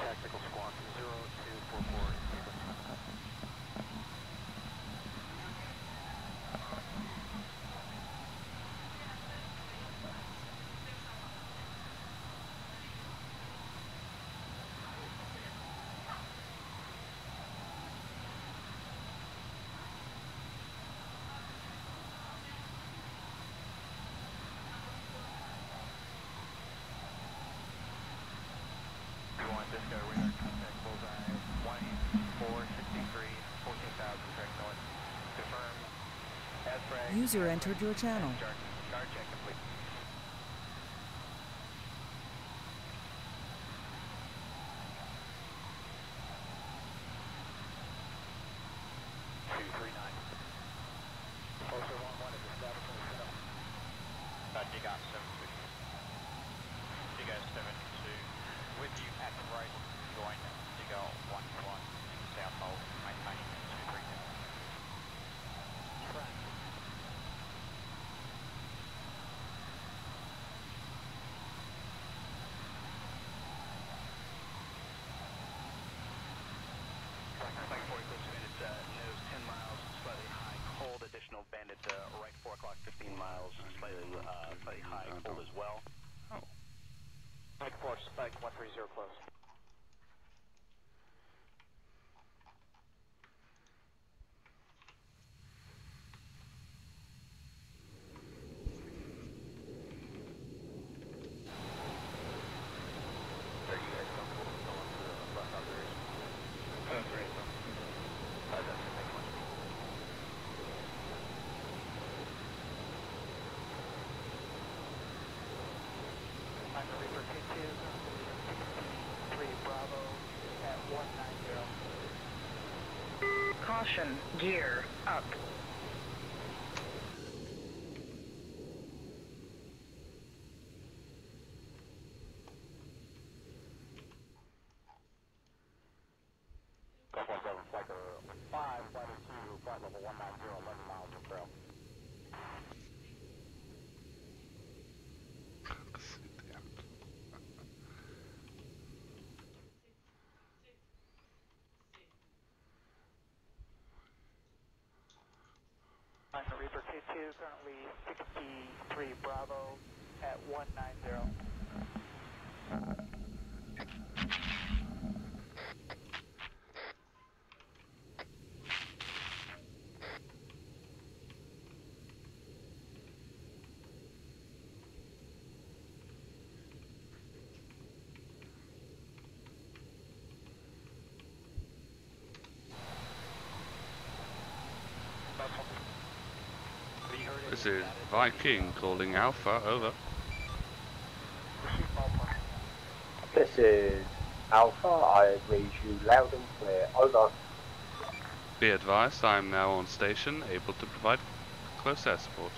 tactical. User entered your channel. Propulsion gear. Reaper 2-2, currently 63 Bravo at 190. This is Viking calling Alpha, over. This is Alpha, I read you loud and clear, over. Be advised, I am now on station, able to provide close air support.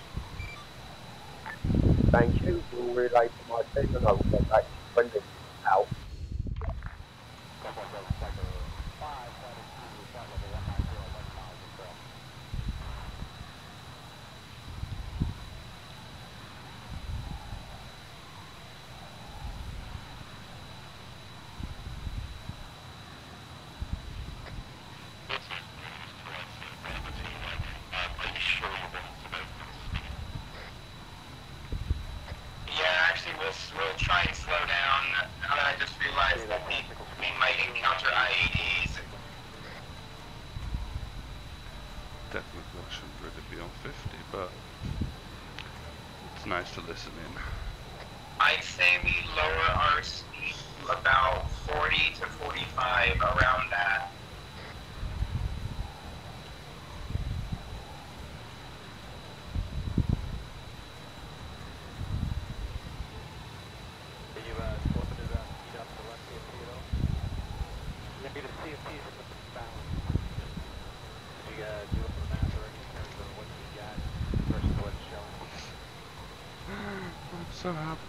Thank you, we'll relay to my station, I will get back to you.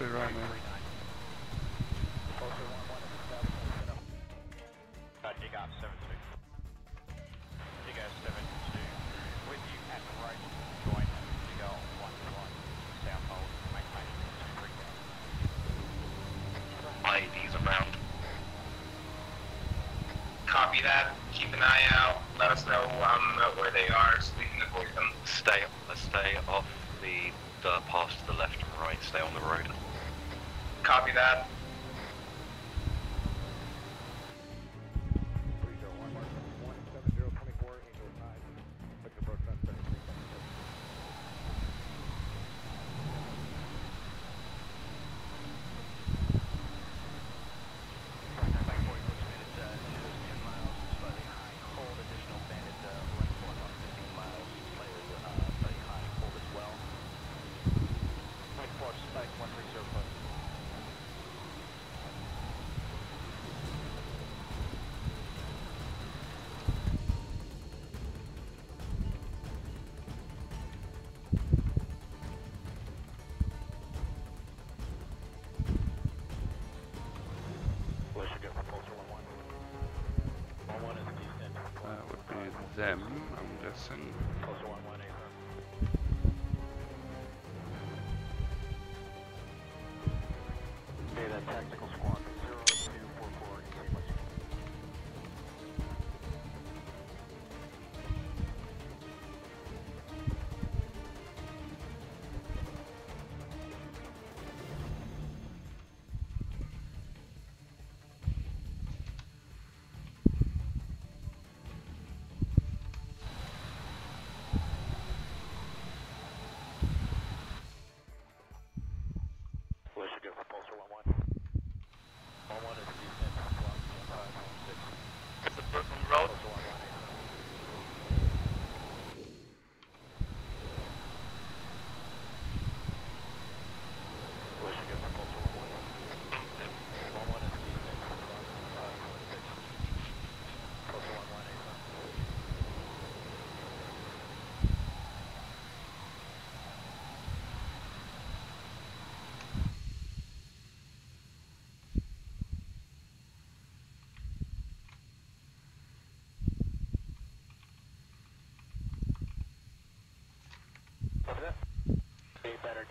exactly right, man.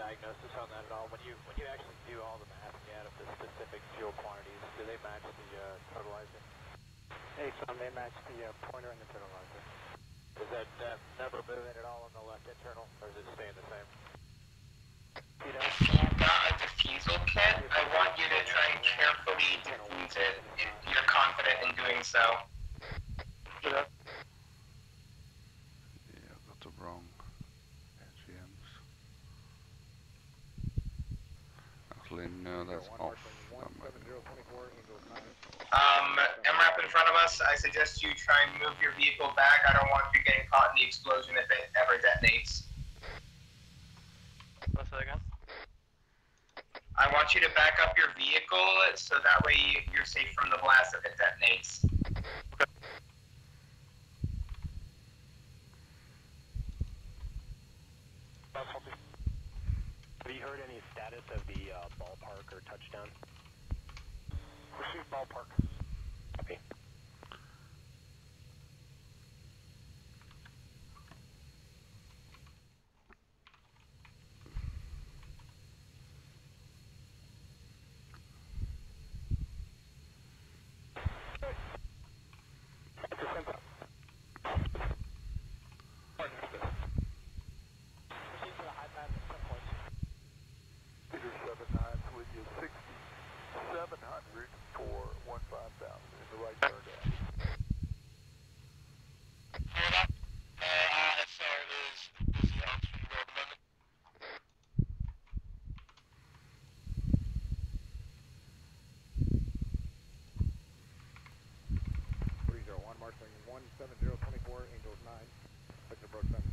diagnosis on that at all? When you when you actually do all the math again of the specific fuel quantities, do they match the uh, totalizer? Hey, son, they match the uh, pointer and the totalizer. Is that uh, number moving at all on the left internal, or is it staying the same? You know, a defusal kit, I want you to try and carefully defuse it if you're confident in doing so. you're safe four, Angels nine, click the approach time.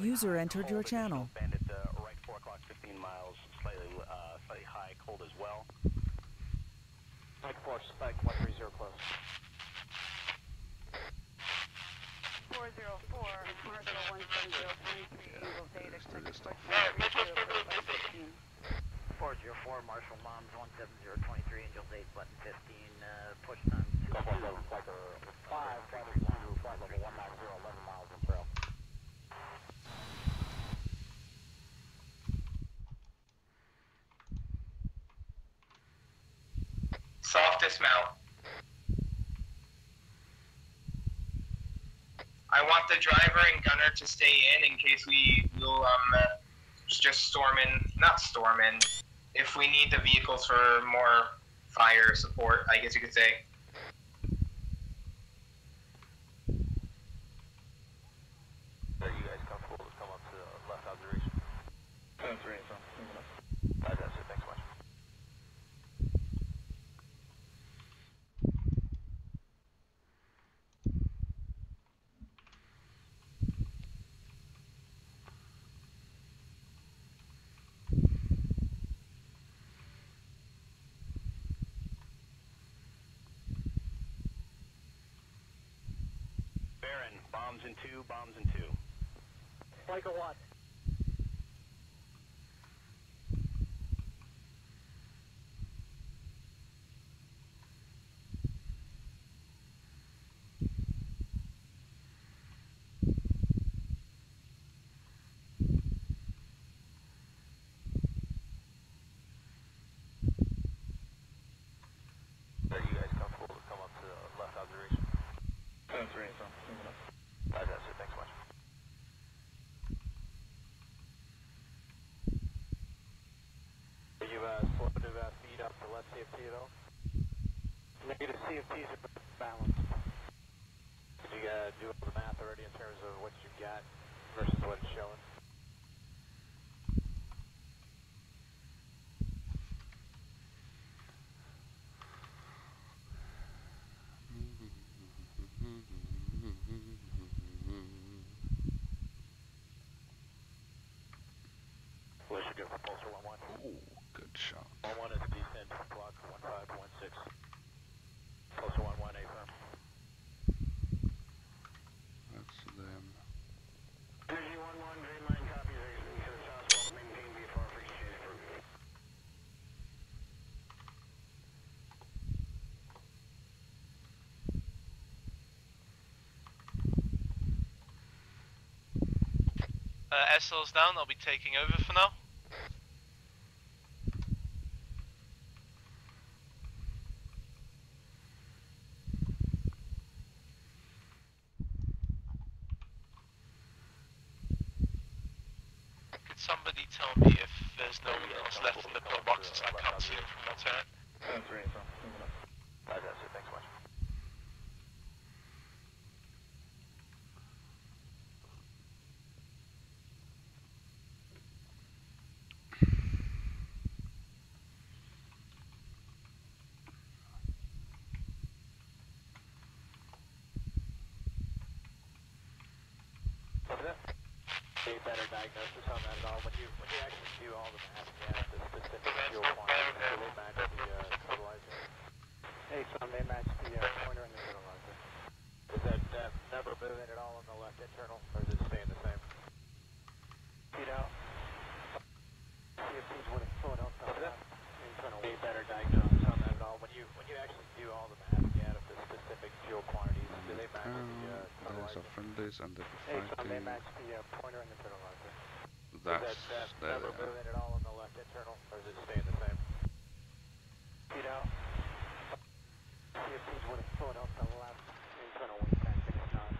User entered your channel. Bandit uh, right 4 o'clock, 15 miles, slightly uh, slightly high, cold as well. Mike 4, spike 130 close. 404, Marshall 17023, Eagle Zeta, let's do this push stuff. 0, 404, Marshall Moms 17023, Angel 8, button 15, uh, push time 2. 5, flight is 2, flight level 190, 11 miles in trail. Dismount. I want the driver and gunner to stay in in case we will um just storm in, not storm in. If we need the vehicles for more fire support, I guess you could say. Are you guys comfortable to come up to the left observation? 7 3 from. That's it, thanks much. Baron, bombs in two, bombs in two. Like a what? Are you guys comfortable to come up to the left observation? 7 3 from. That's it, thanks much. Are you uh, slow to uh, feed up to left CFT at all? Negative CFTs are balanced. Did you uh, do all the math already in terms of what you got versus what it's showing? Well, should go for Pulsar 1-1. Ooh, good shot. 1-1 is descend block 1516. Pulsar 1-1, A firm. That's them. Energy 1-1, Green Line copies, exiting to the southwest, maintain VFR for exchange for Uh, SL's down, I'll be taking over for now. Somebody tell me if there's no one else left in the pillboxes? I can't see them from the turret. 7 3 from. That's it, thanks much. What's that? A better diagnosis on that at all. When you when you actually do all the math, yeah, the specific fuel quantity, do they match the uh, totalizer? Hey, son, they match the uh, pointer and the totalizer. Is that uh, number moving at all on the left internal, or is it staying the same? Feet out. CFC's would have thought up the left internal. A better diagnosis on that at all. When you when you actually do all the math, yeah, of the specific fuel quantities, do they match the uh, Um, there's friendlies and the Hey, son, they fighting. match the uh, pointer and the totalizer. That's Is that, uh, number they are. moving at all on the left internal, or is it staying the same? Feet out. CFC's would have thought up the left internal wing tank, and it's not.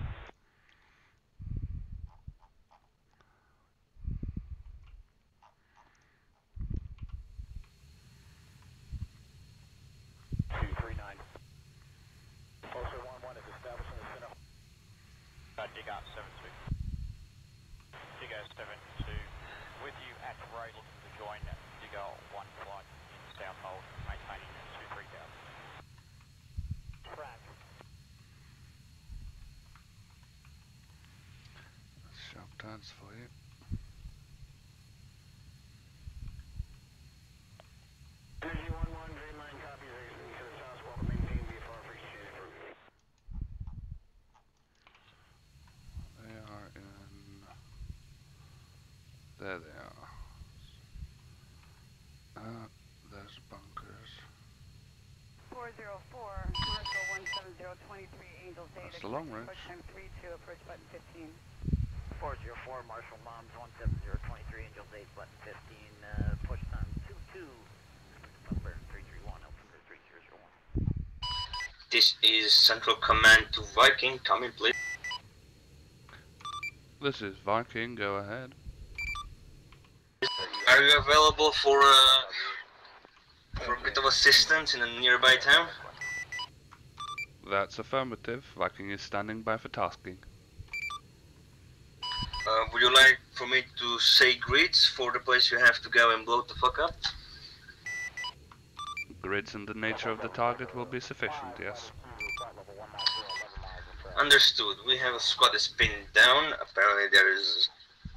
Two three nine. Closer one one is established in the center. Uh, dig out 7 2. Digger 7 2. With you at right, looking to join Digger 1 flight in South Hold, maintaining 2 3000. Track. Let's shove transfer you. They are in. There they are. Uh, there's bunkers. 404, Marshall 17023, Angels 8. That's the long range. Approach time 32, approach button 15. 404, Marshall Moms 17023, Angels 8, button 15, uh, push time 22, number 331, altimeter 3001. This is Central Command to Viking. Come in, please. This is Viking, go ahead. Are you available for uh, for a bit of assistance in a nearby town? That's affirmative. Viking is standing by for tasking. Uh, would you like for me to say grids for the place you have to go and blow the fuck up? Grids and the nature of the target will be sufficient, yes. Understood. We have a squad that's pinned down. Apparently there is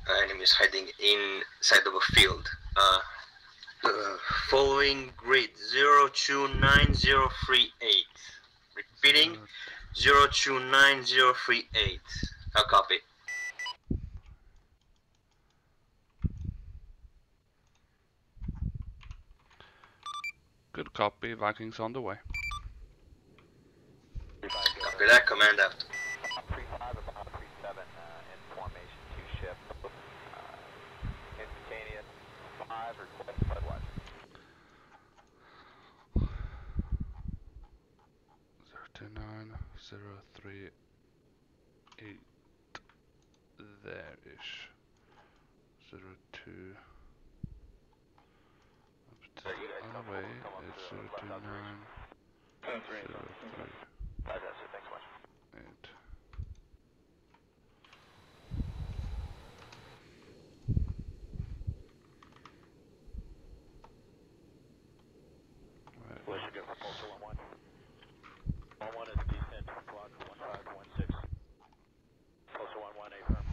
uh, enemies hiding inside of a field. Uh, uh, following grid 029038. Repeating 029038. I'll copy. Good copy, Vikings on the way. Copy that, command out. 35 about 37 uh, in formation, two ship. Uh, instantaneous 5, request floodwatch. Zero two nine zero three eight there ish. Zero two up to the other way is zero two nine zero three That's it, thanks so much. eight. Right. What's your good proposal on 1? On 1 is descent, clock 1516. Postal on 1, A firm.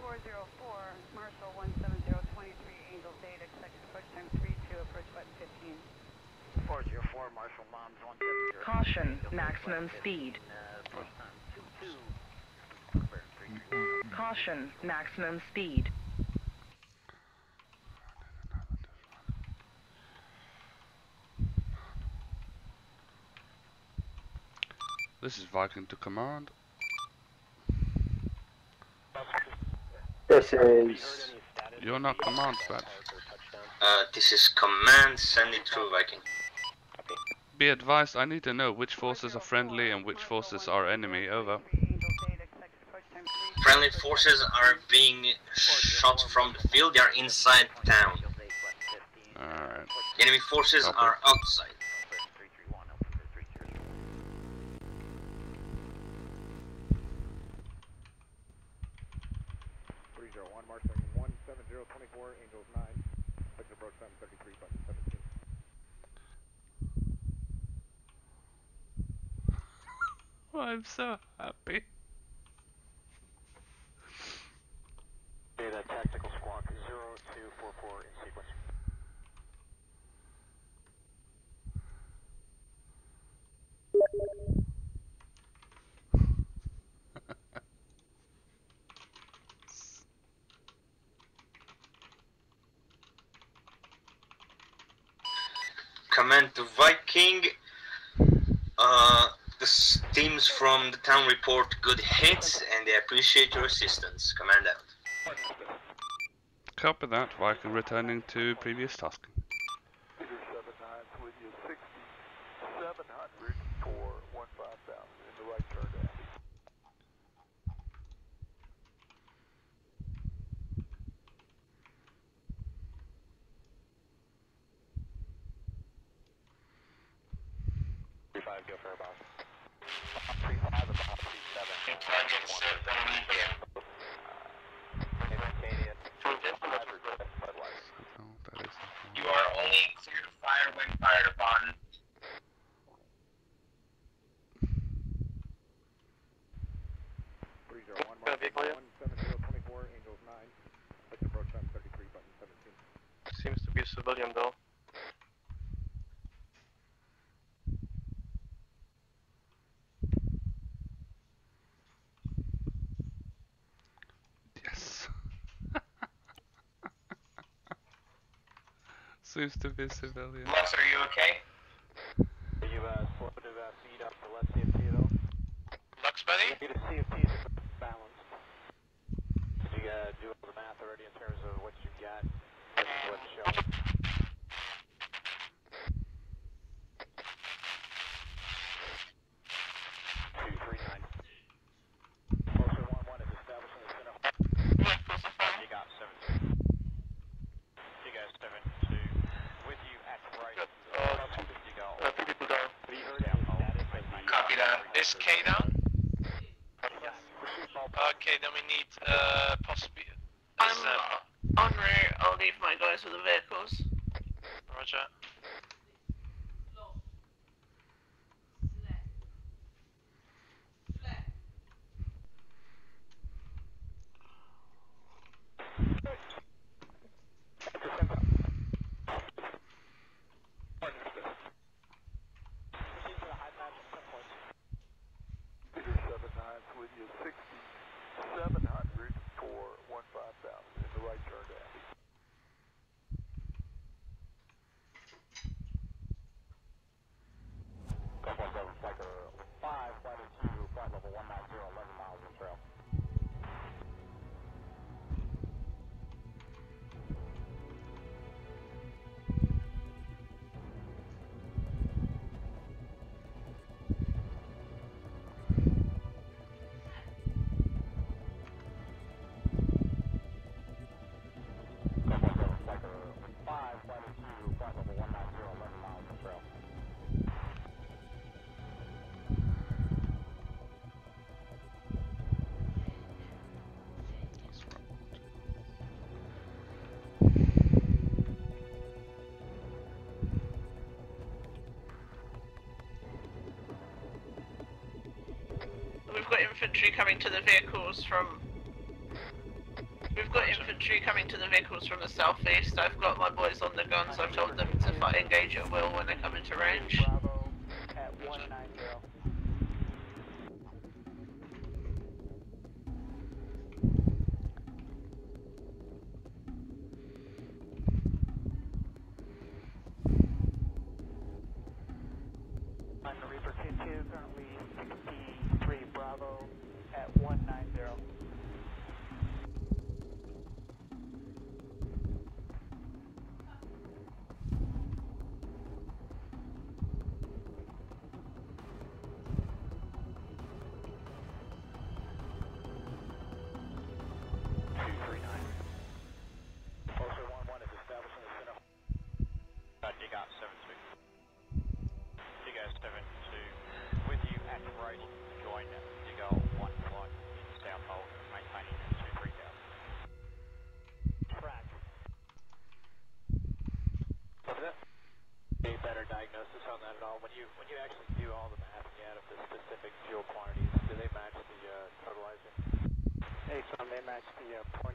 Four zero four, one seven zero twenty-three, Angels eight, expected approach time three two, approach button fifteen. 404, Marshall Moms 170. Caution, maximum speed. Uh, time 22, Caution, maximum speed. This is Viking to command. This is You're not command patch. Uh, this is command, send it through Viking. Be advised, I need to know which forces are friendly and which forces are enemy. Over. Angels eight, expected approach time three two. Friendly forces are being shot from the field, they are inside town. Angels 8, button 15. Alright. Enemy forces Copy. are outside. Number 331, altimeter 3001. 301, Marshall 17024, Angels 9. Exit approach time 33, button 17. I'm so happy. Data tactical squawk 0244 in sequence. Command to Viking. Uh, the s- teams from the town report good hits and they appreciate your assistance. Command out. Copy that, Viking returning to previous tasking. Lux, to be civilian. Are you okay? Are you, uh, to, uh, up the left CMT at all? Buddy? infantry coming to the vehicles from... We've got infantry coming to the vehicles from the southeast. I've got my boys on the guns. I've told them to fight, engage at will when they come into range. yeah, 20.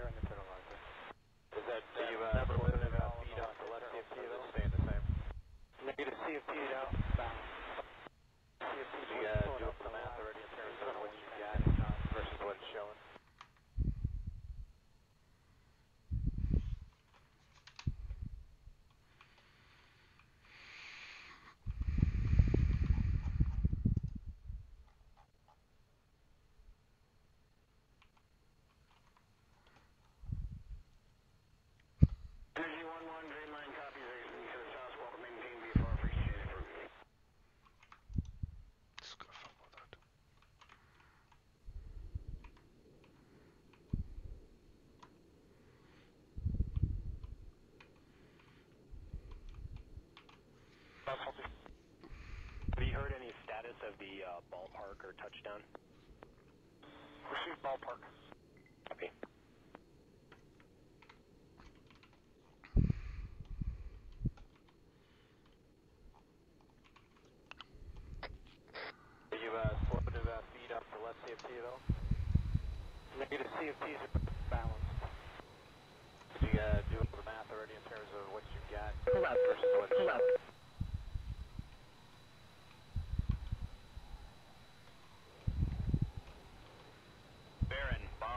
of the uh, ballpark or touchdown? Received ballpark.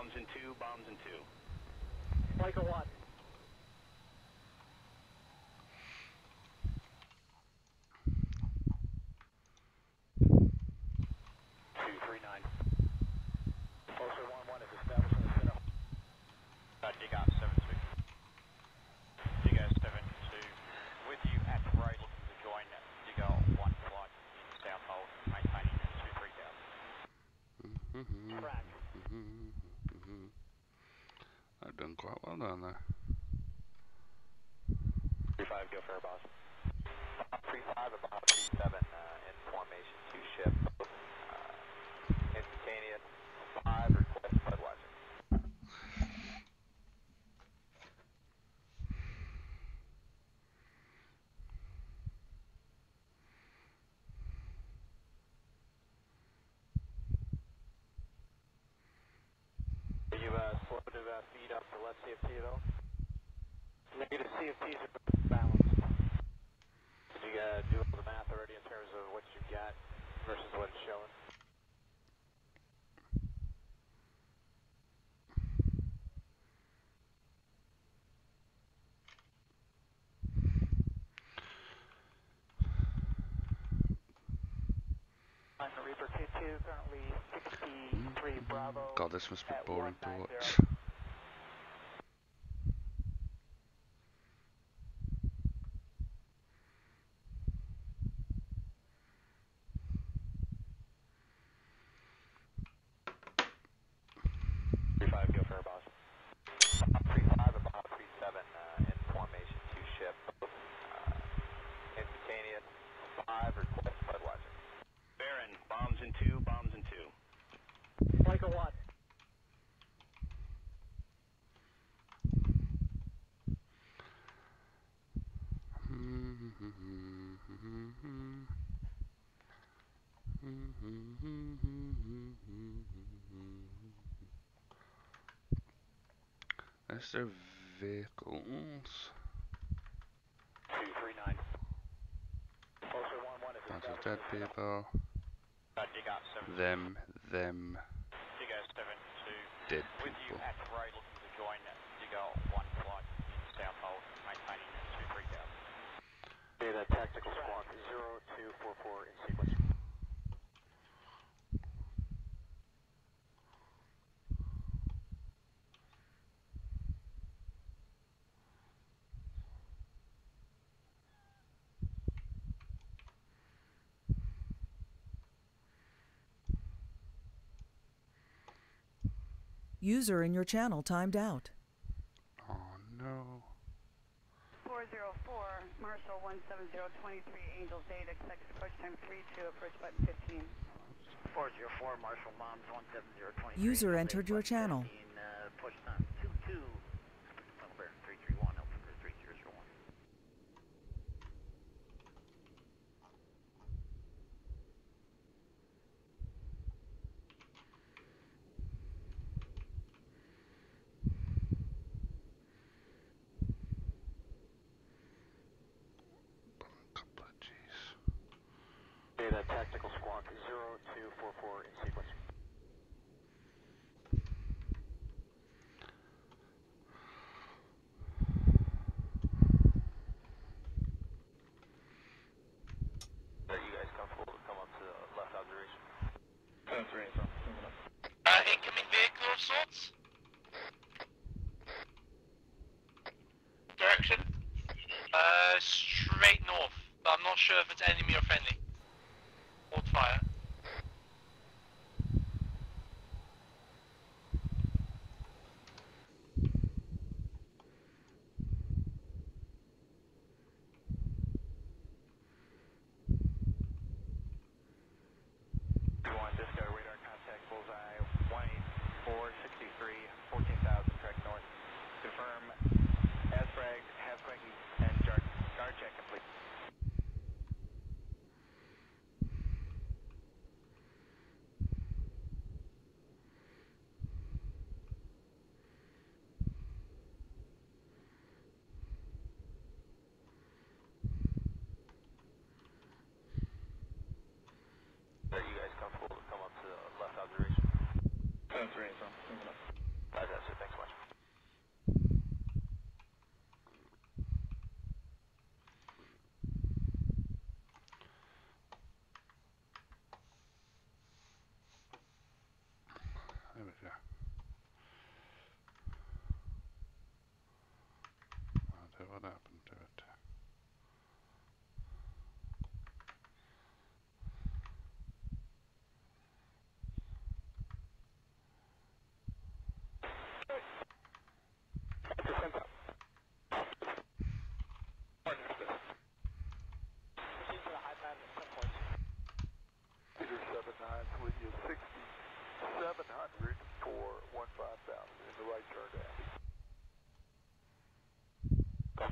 Bombs in two, bombs in two. Michael Watt. Two done quite well down there. Three five, go for boss. Three five, about three seven uh, in formation, two ship. Uh, instantaneous five, request Budweiser. Are you uh, slow to uh, feed up to left CFT at all? Negative CFTs are balanced. Did you uh, do all the math already in terms of what you got versus what it's showing? I'm Reaper K2, currently 63 Bravo. God, this must be boring to watch. Three five, go for a boss. Three five, about three seven uh, in formation, two ship. Uh, instantaneous five, request Budweiser. Baron, bombs in two, bombs in two. Michael Watt. Is there vehicles? Two three nine. Closer one one Bunch of dead in the center. people. Uh, dig out seven. Them, them, Dig out seven two. dead With you people. at User in your channel timed out. Oh no. 404, Marshall 17023, Angels 8, approach time 32, approach button 15. 404, Marshall Moms 17023. User entered your channel. 15. Sure if it's enemy or friendly.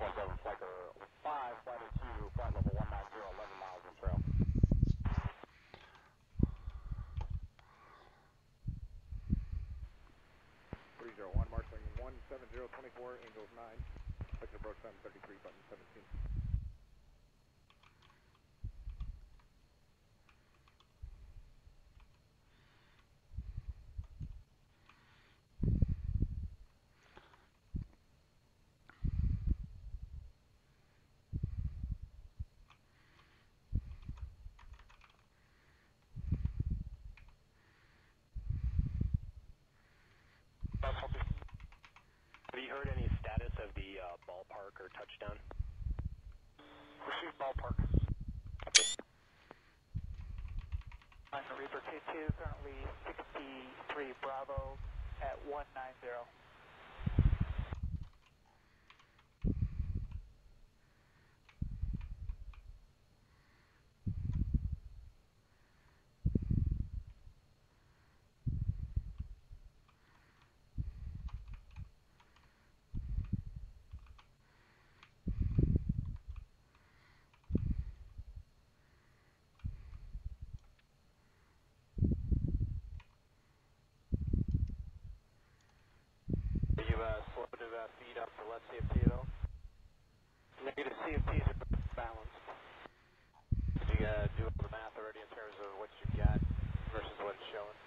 617 Psycho 5. ballpark or touchdown? Receive ballpark. Okay. The Reaper 2-2, currently 63 Bravo at 190. informative uh, feed up for less CFT at all? Negative CFTs are balanced. Did you uh, do all the math already in terms of what you've got versus what it's showing?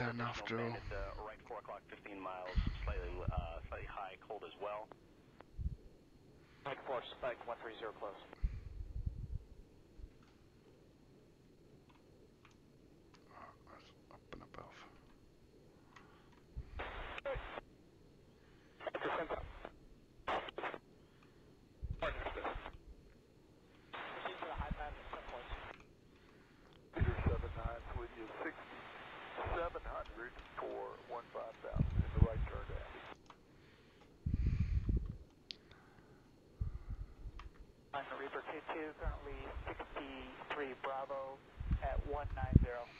10 after all. Uh, right 4 o'clock, 15 miles, slightly, uh, slightly high, cold as well. Spike 4, Spike 130 close. currently 63 Bravo at 190.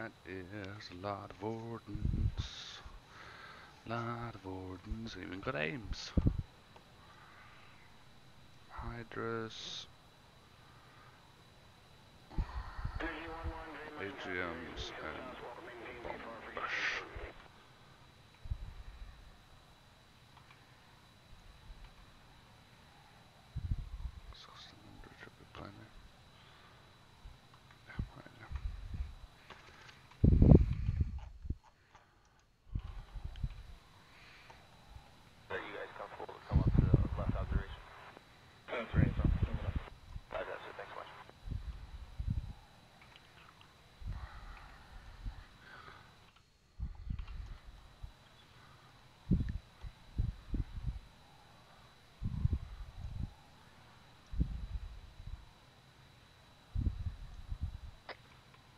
that is a lot of ordnance. Lot of Vordens even got aims. Hydras. Atriums and bombers.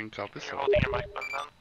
Green copy. You're holding your mic button down.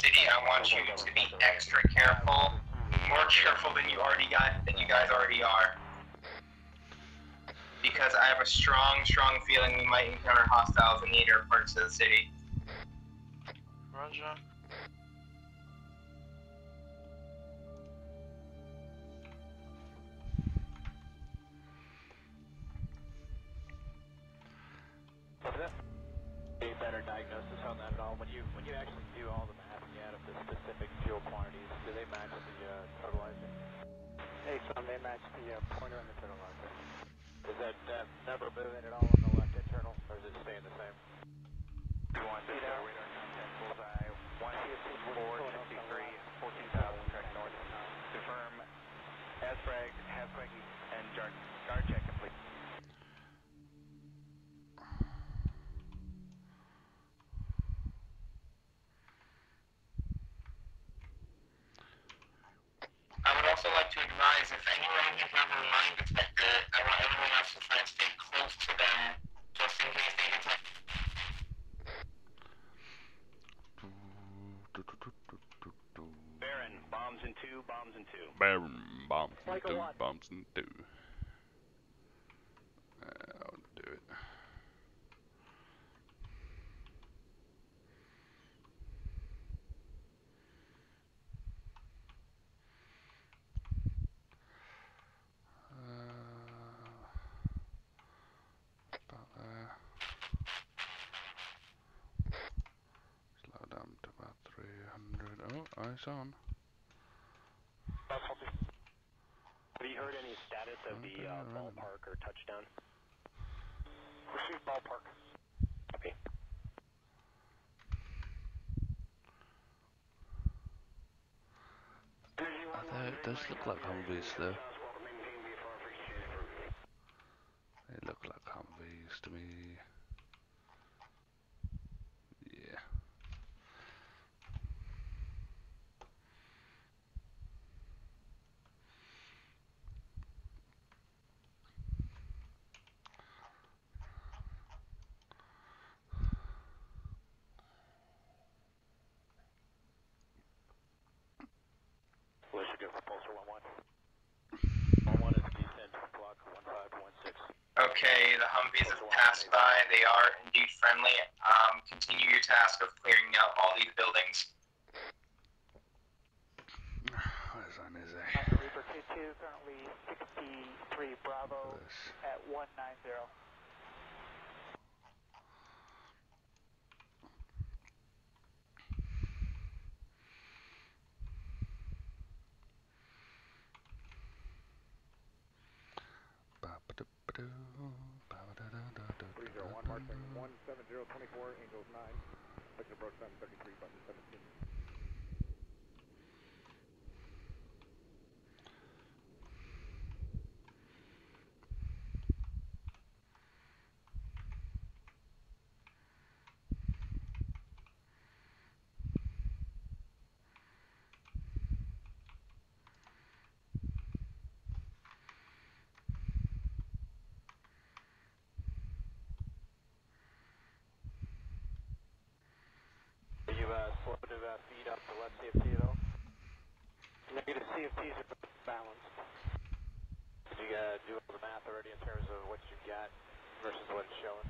city, I want you to be extra careful, more careful than you already got than you guys already are. Because I have a strong, strong feeling we might encounter hostiles in the inner parts of the city. doesn't do. Uh, I'll do it. Uh, Slow down to about 300. Oh, ice on. Of the uh, ballpark or touchdown. Receive ballpark. Copy. Although it does look like Humvees though. They look like Humvees to me. Yeah. Alicia, Pulsar 1-1. 1-1 is descend clock 1516. Okay, the Humvees have passed by. They are indeed friendly. Um, continue your task of clearing out all these buildings. Where's our Nizzy? Reaper 2-2, currently 63 Bravo at 190. departure 17024, Angels 9. Click approach 733, button 17. informative uh, feed up the left CFT at all? Negative CFTs are balanced. Did you uh, do all the math already in terms of what you got versus what it's showing?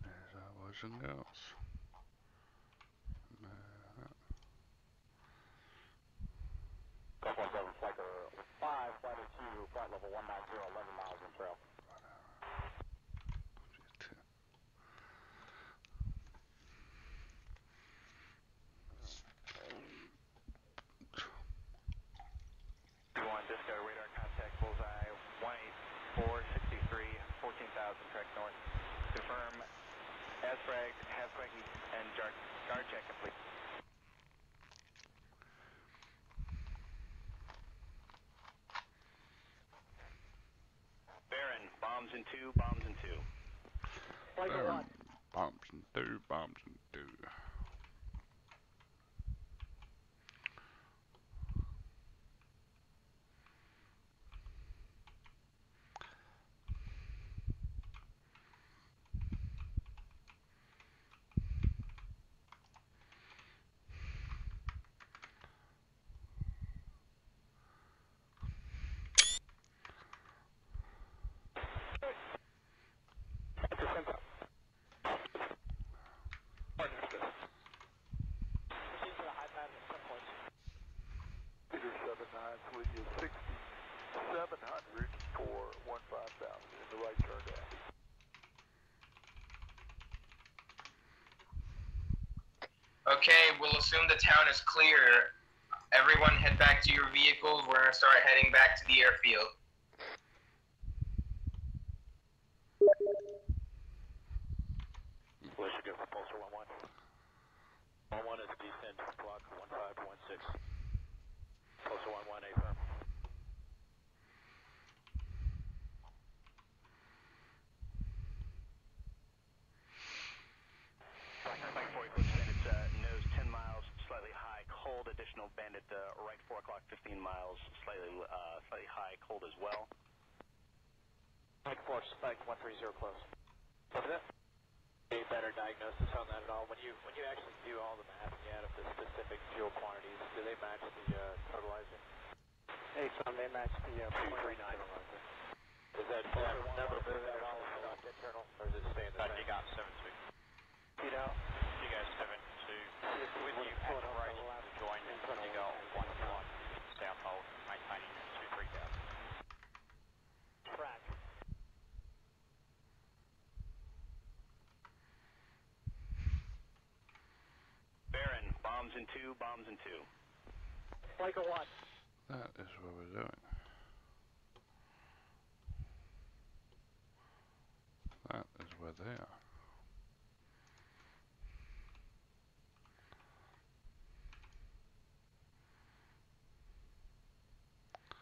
There's our boys and girls. Five, flight two, flight level one nine zero, eleven miles in trail. 14,000 track north. Confirm ASFRAG, HASFRAG, and guard, guard check complete. Baron, bombs in two, bombs in two. Baron, bombs and two, bombs and two. Peter seven nine, with you sixty seven hundred for one five thousand in the right turn down. Okay, we'll assume the town is clear. Everyone head back to your vehicles. We're gonna start heading back to the airfield. Alicia, go for Pulsar 1-1. 1-1 is descend clock 1516. Pulsar 1-1, A firm. Mike 4 Eclipse Bandit, uh, nose 10 miles, slightly high, cold. Additional Bandit, uh, right 4 o'clock, 15 miles, slightly, uh, slightly high, cold as well. Mike 4, spike 130 close. Over there. A better diagnosis on that at all? When you when you actually do all the math and you add up the specific fuel quantities, do they match the uh, totalizer? Hey, son, they match the uh, 239 totalizer. Is that uh, never moving at all in the internal, or is it staying the same? you got 7 2. You know? You guys 7 2. With you at the right to join Indigo 1 1. South hold, maintaining 2 3000. Track. Baron, bombs in two, bombs in two. Like a one. That is what we're doing. That is where they are.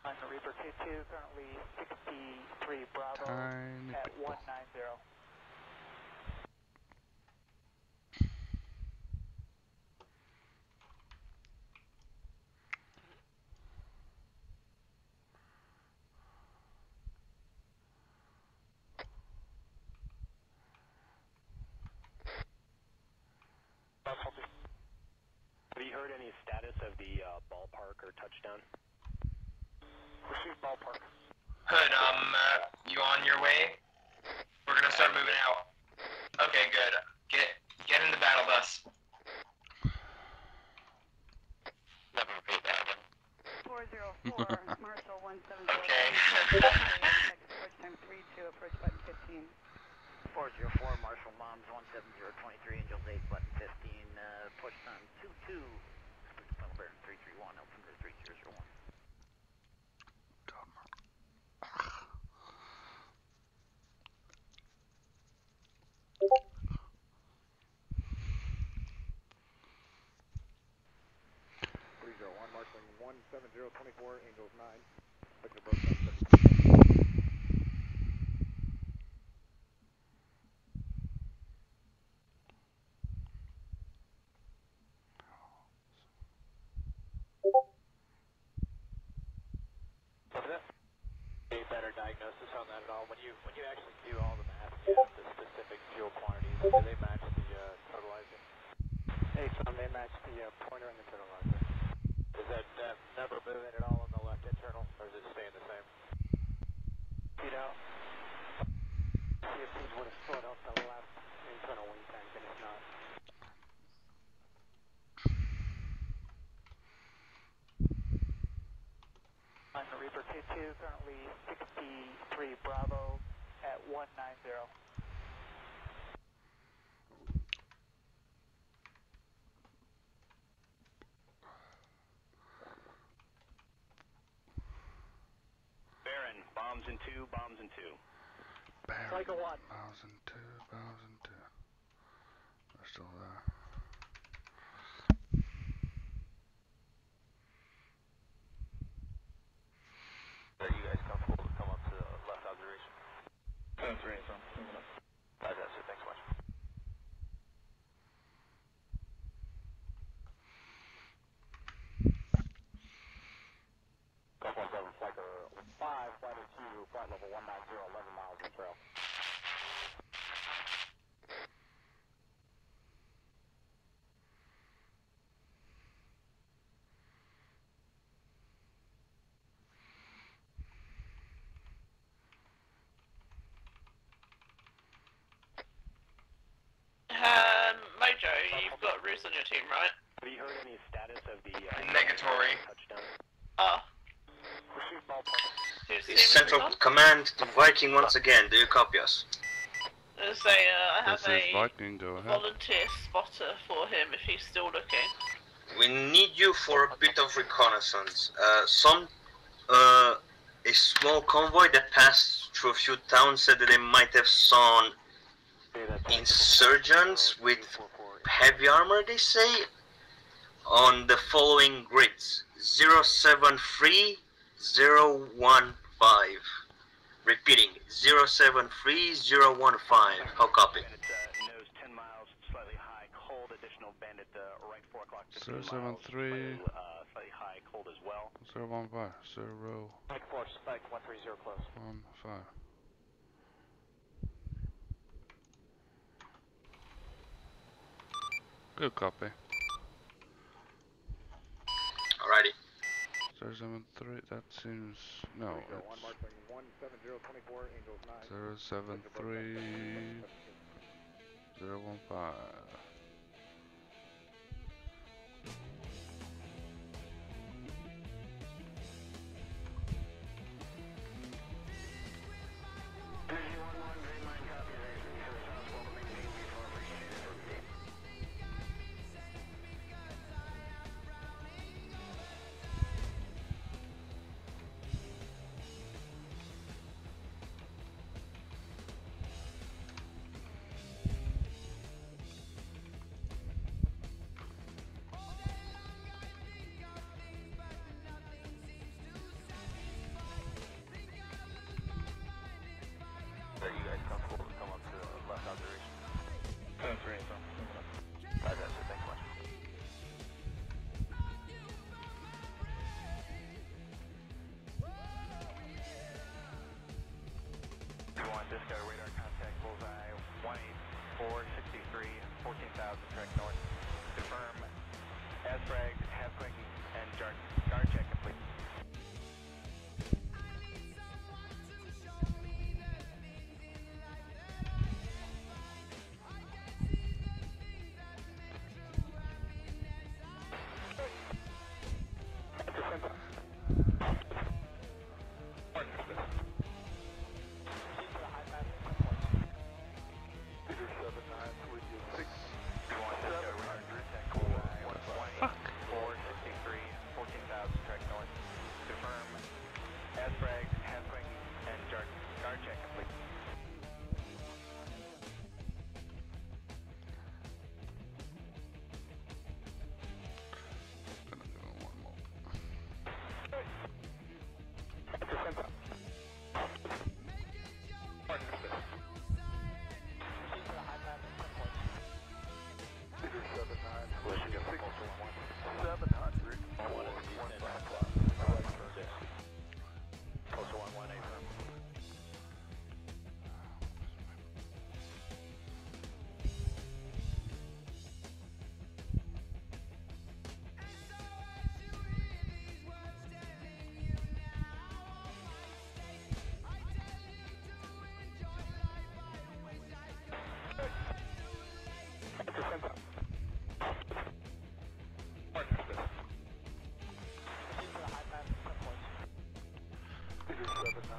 I'm the Reaper 2-2, currently 63 Bravo Tiny at people. 190. Have you heard any status of the uh, ballpark or touchdown? Receive ballpark. Hood, um, uh, you on your way? We're gonna start moving out. Okay, good. Get get in the battle bus. Never repeat that again. 404, Marshall 170. Okay. approach time 32, approach button 15. 404, Marshall Moms 17023, Angels 8, button 15, uh, push time 22, final bearing 331, altimeter 3001. Three zero one, marshaling one seven zero twenty four, Angels nine. Sector broke down. A better diagnosis When you when you actually do all the math, the specific fuel quantities. Do they match the uh, totalizer? Hey, son, they match the uh, pointer and the totalizer. Is that uh, number moving at all on the left internal, or is it staying the same? You know, CFTs would have split off the left internal wing tank, and it's not. I'm the Reaper 2-2, currently 63 Bravo at 190. Baron, bombs in two, bombs in two. Baron, Like a what? Bows and two, bows and two. They're still there. Are you guys comfortable to come up to the left observation? Seven three, so moving up. Fantastic, thanks so much. Golf one seven, flighter five, flighter two, flight level one nine zero, eleven miles in trail. Um, Mojo, you've on your team, right? Have you heard any status of the uh, Negatory. touchdown? Oh. Receive ballpark. Who's Is Central Command to Viking once again. Do you copy us? Let's say uh, I have This a Viking, go ahead. volunteer spotter for him if he's still looking. We need you for a bit of reconnaissance. Uh, some, uh, a small convoy that passed through a few towns said that they might have seen insurgents with heavy armor, they say, on the following grids 073 015. Repeating 073 015. How copy? Bandit, uh, nose 10 miles, slightly high, cold, additional bandit, uh, right 4 o'clock, 15 miles, 073. slightly, uh, slightly high, cold as well. Zero one five zero Mike 4, spike 130 close. one five. Good copy. Alrighty. Zero seven three. That seems no. Three zero one, It's marshaling one seven zero twenty four, Angels nine. zero seven three zero one five. 14,000, track north. Confirm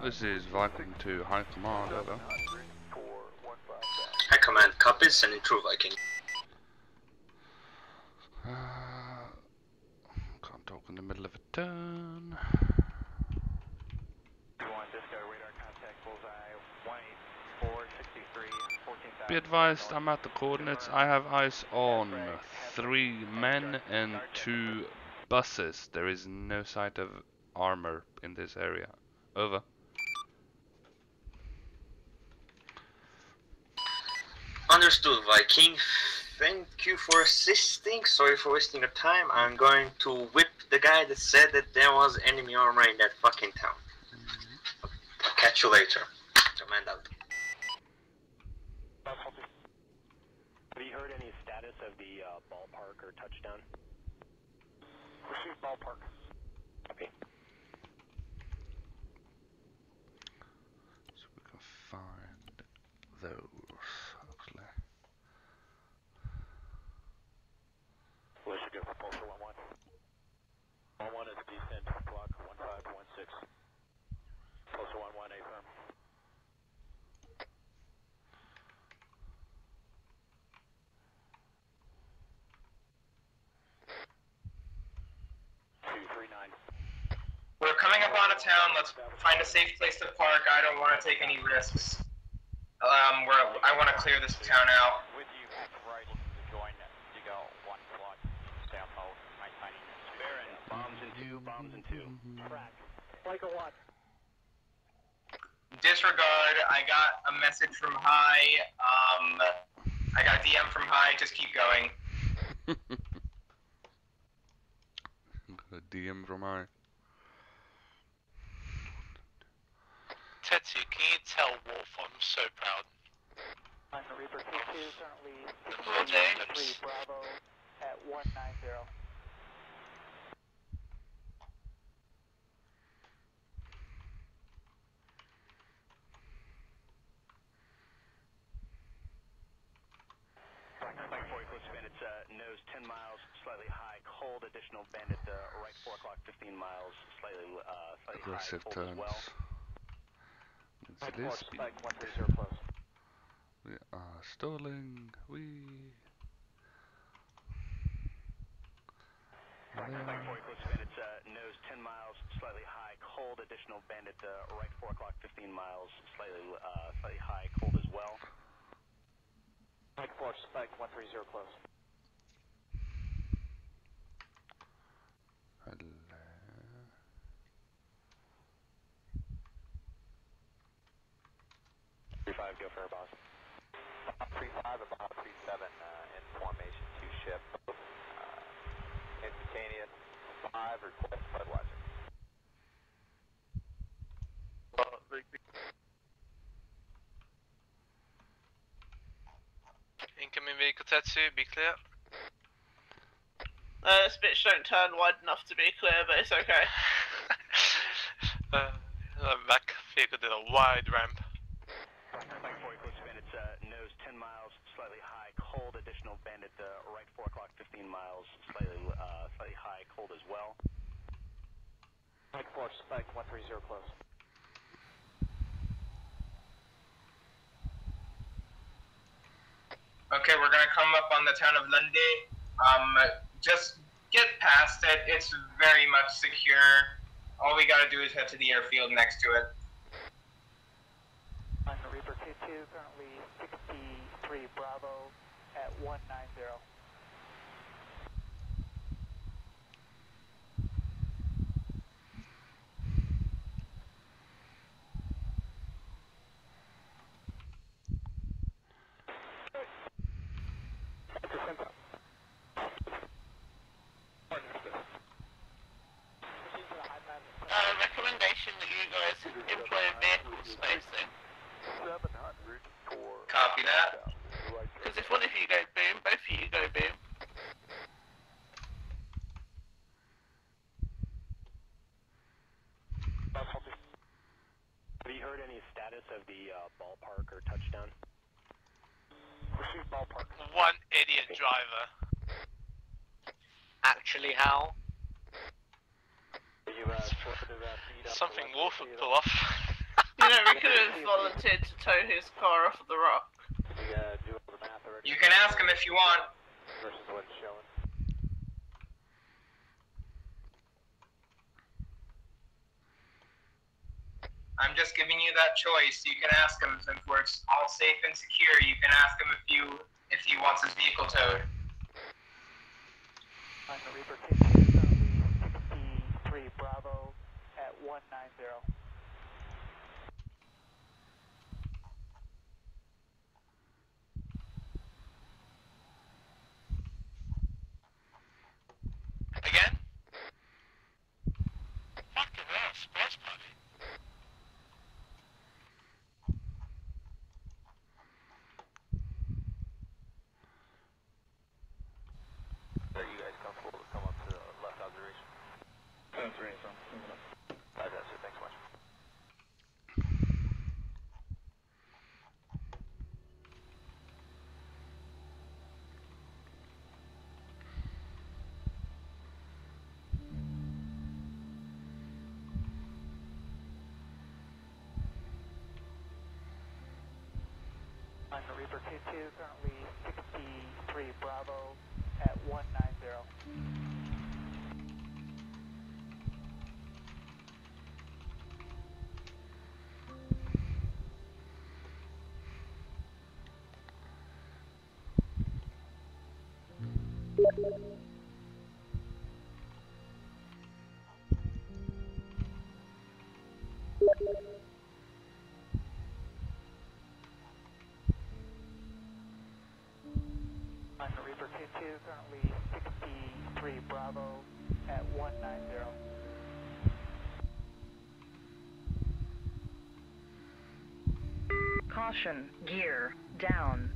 This is Viking to High Command, over. for 155. High command copies, sending through Viking. Uh, can't talk in the middle of a turn. You want disco radar contact bullseye 18463 14,000. Be advised, I'm at the coordinates. I have eyes on three men and two buses. There is no sight of armor in this area. Over. Understood, Viking. Thank you for assisting. Sorry for wasting your time. I'm going to whip the guy that said that there was enemy armor in that fucking town. Mm-hmm. I'll catch you later. Command out. Have you heard any status of the uh, ballpark or touchdown? Received ballpark. Copy. So we can find those actually. Militia go for Postal 1-1. 1-1 is descent block 1516. Postal 1-1, A firm. Two three nine. We're coming up on a town. Let's find a safe place to park. I don't want to take any risks. Um, we're, I want to clear this town out. With you at right to join Digo 1 plot south hold, maintaining Baron, bombs in two, bombs in two. Track. Like a what? Disregard. I got a message from High. Um, I got a DM from High. Just keep going. A DM from I. Tetsu, can you tell Wolf I'm so proud? On the Reaper K2, currently Full names. 3 Bravo at 190. Like 40 foot spin, it's uh, nose 10 miles, slightly high, cold, additional bend at the right 4 o'clock, 15 miles, slightly, uh, slightly Aggressive high, cold as turns. well. It's Lisby. Spike 130 close. We are stalling. We. Like 40 foot spin, it's uh, nose 10 miles, slightly high, cold, additional bend at the right 4 o'clock, 15 miles, slightly, uh, slightly high, cold as well. Mike 4, spike 130 close. Hello. Three five, go for her, boss. Three five and Bob three seven uh, in formation two ship. Uh, instantaneous five request Budweiser. Incoming vehicle Tetsu, be clear. Uh, this bitch don't turn wide enough to be clear, but it's okay. Uh, uh, back vehicle did a wide ramp. Mike 4 close to Bandit's uh, nose 10 miles, slightly high, cold. Additional Bandit uh, right 4 o'clock, 15 miles, slightly uh, slightly high, cold as well. Mike 4, Spike 130 close. Okay, we're gonna come up on the town of Lundy. Um, just get past it. It's very much secure. All we gotta do is head to the airfield next to it. On the Reaper 2-2, currently 63 Bravo at 190. Uh, recommendation that you guys employ vehicle spacing. 700 for Copy that. Because if one of you go boom, both of you go boom. Have you heard any status of the uh, ballpark or touchdown? Receive ballpark. One idiot driver. Actually, how? You, uh, forfeited, uh, feed up Something Wolf would pull off. You know, we could have volunteered to tow his car off the rock. You, do all the math already? You can ask him if you want. Versus what it's showing. I'm just giving you that choice. You can ask him since we're all safe and secure. You can ask him if you if he wants his vehicle towed. On the Reaper 2-2, 63 Bravo at 190. On the Reaper 2-2, currently 63 Bravo at 190. Caution, gear, down.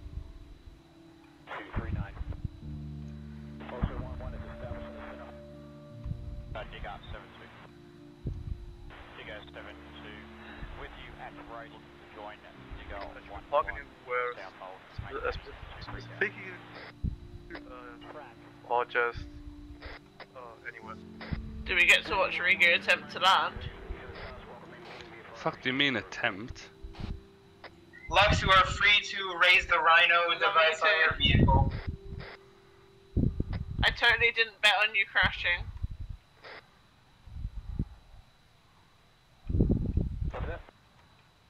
Uh, just uh, anywhere. Do we get to watch Reagoo attempt to land? Fuck do you mean attempt? Lux, you are free to raise the Rhino device on your vehicle. I totally didn't bet on you crashing.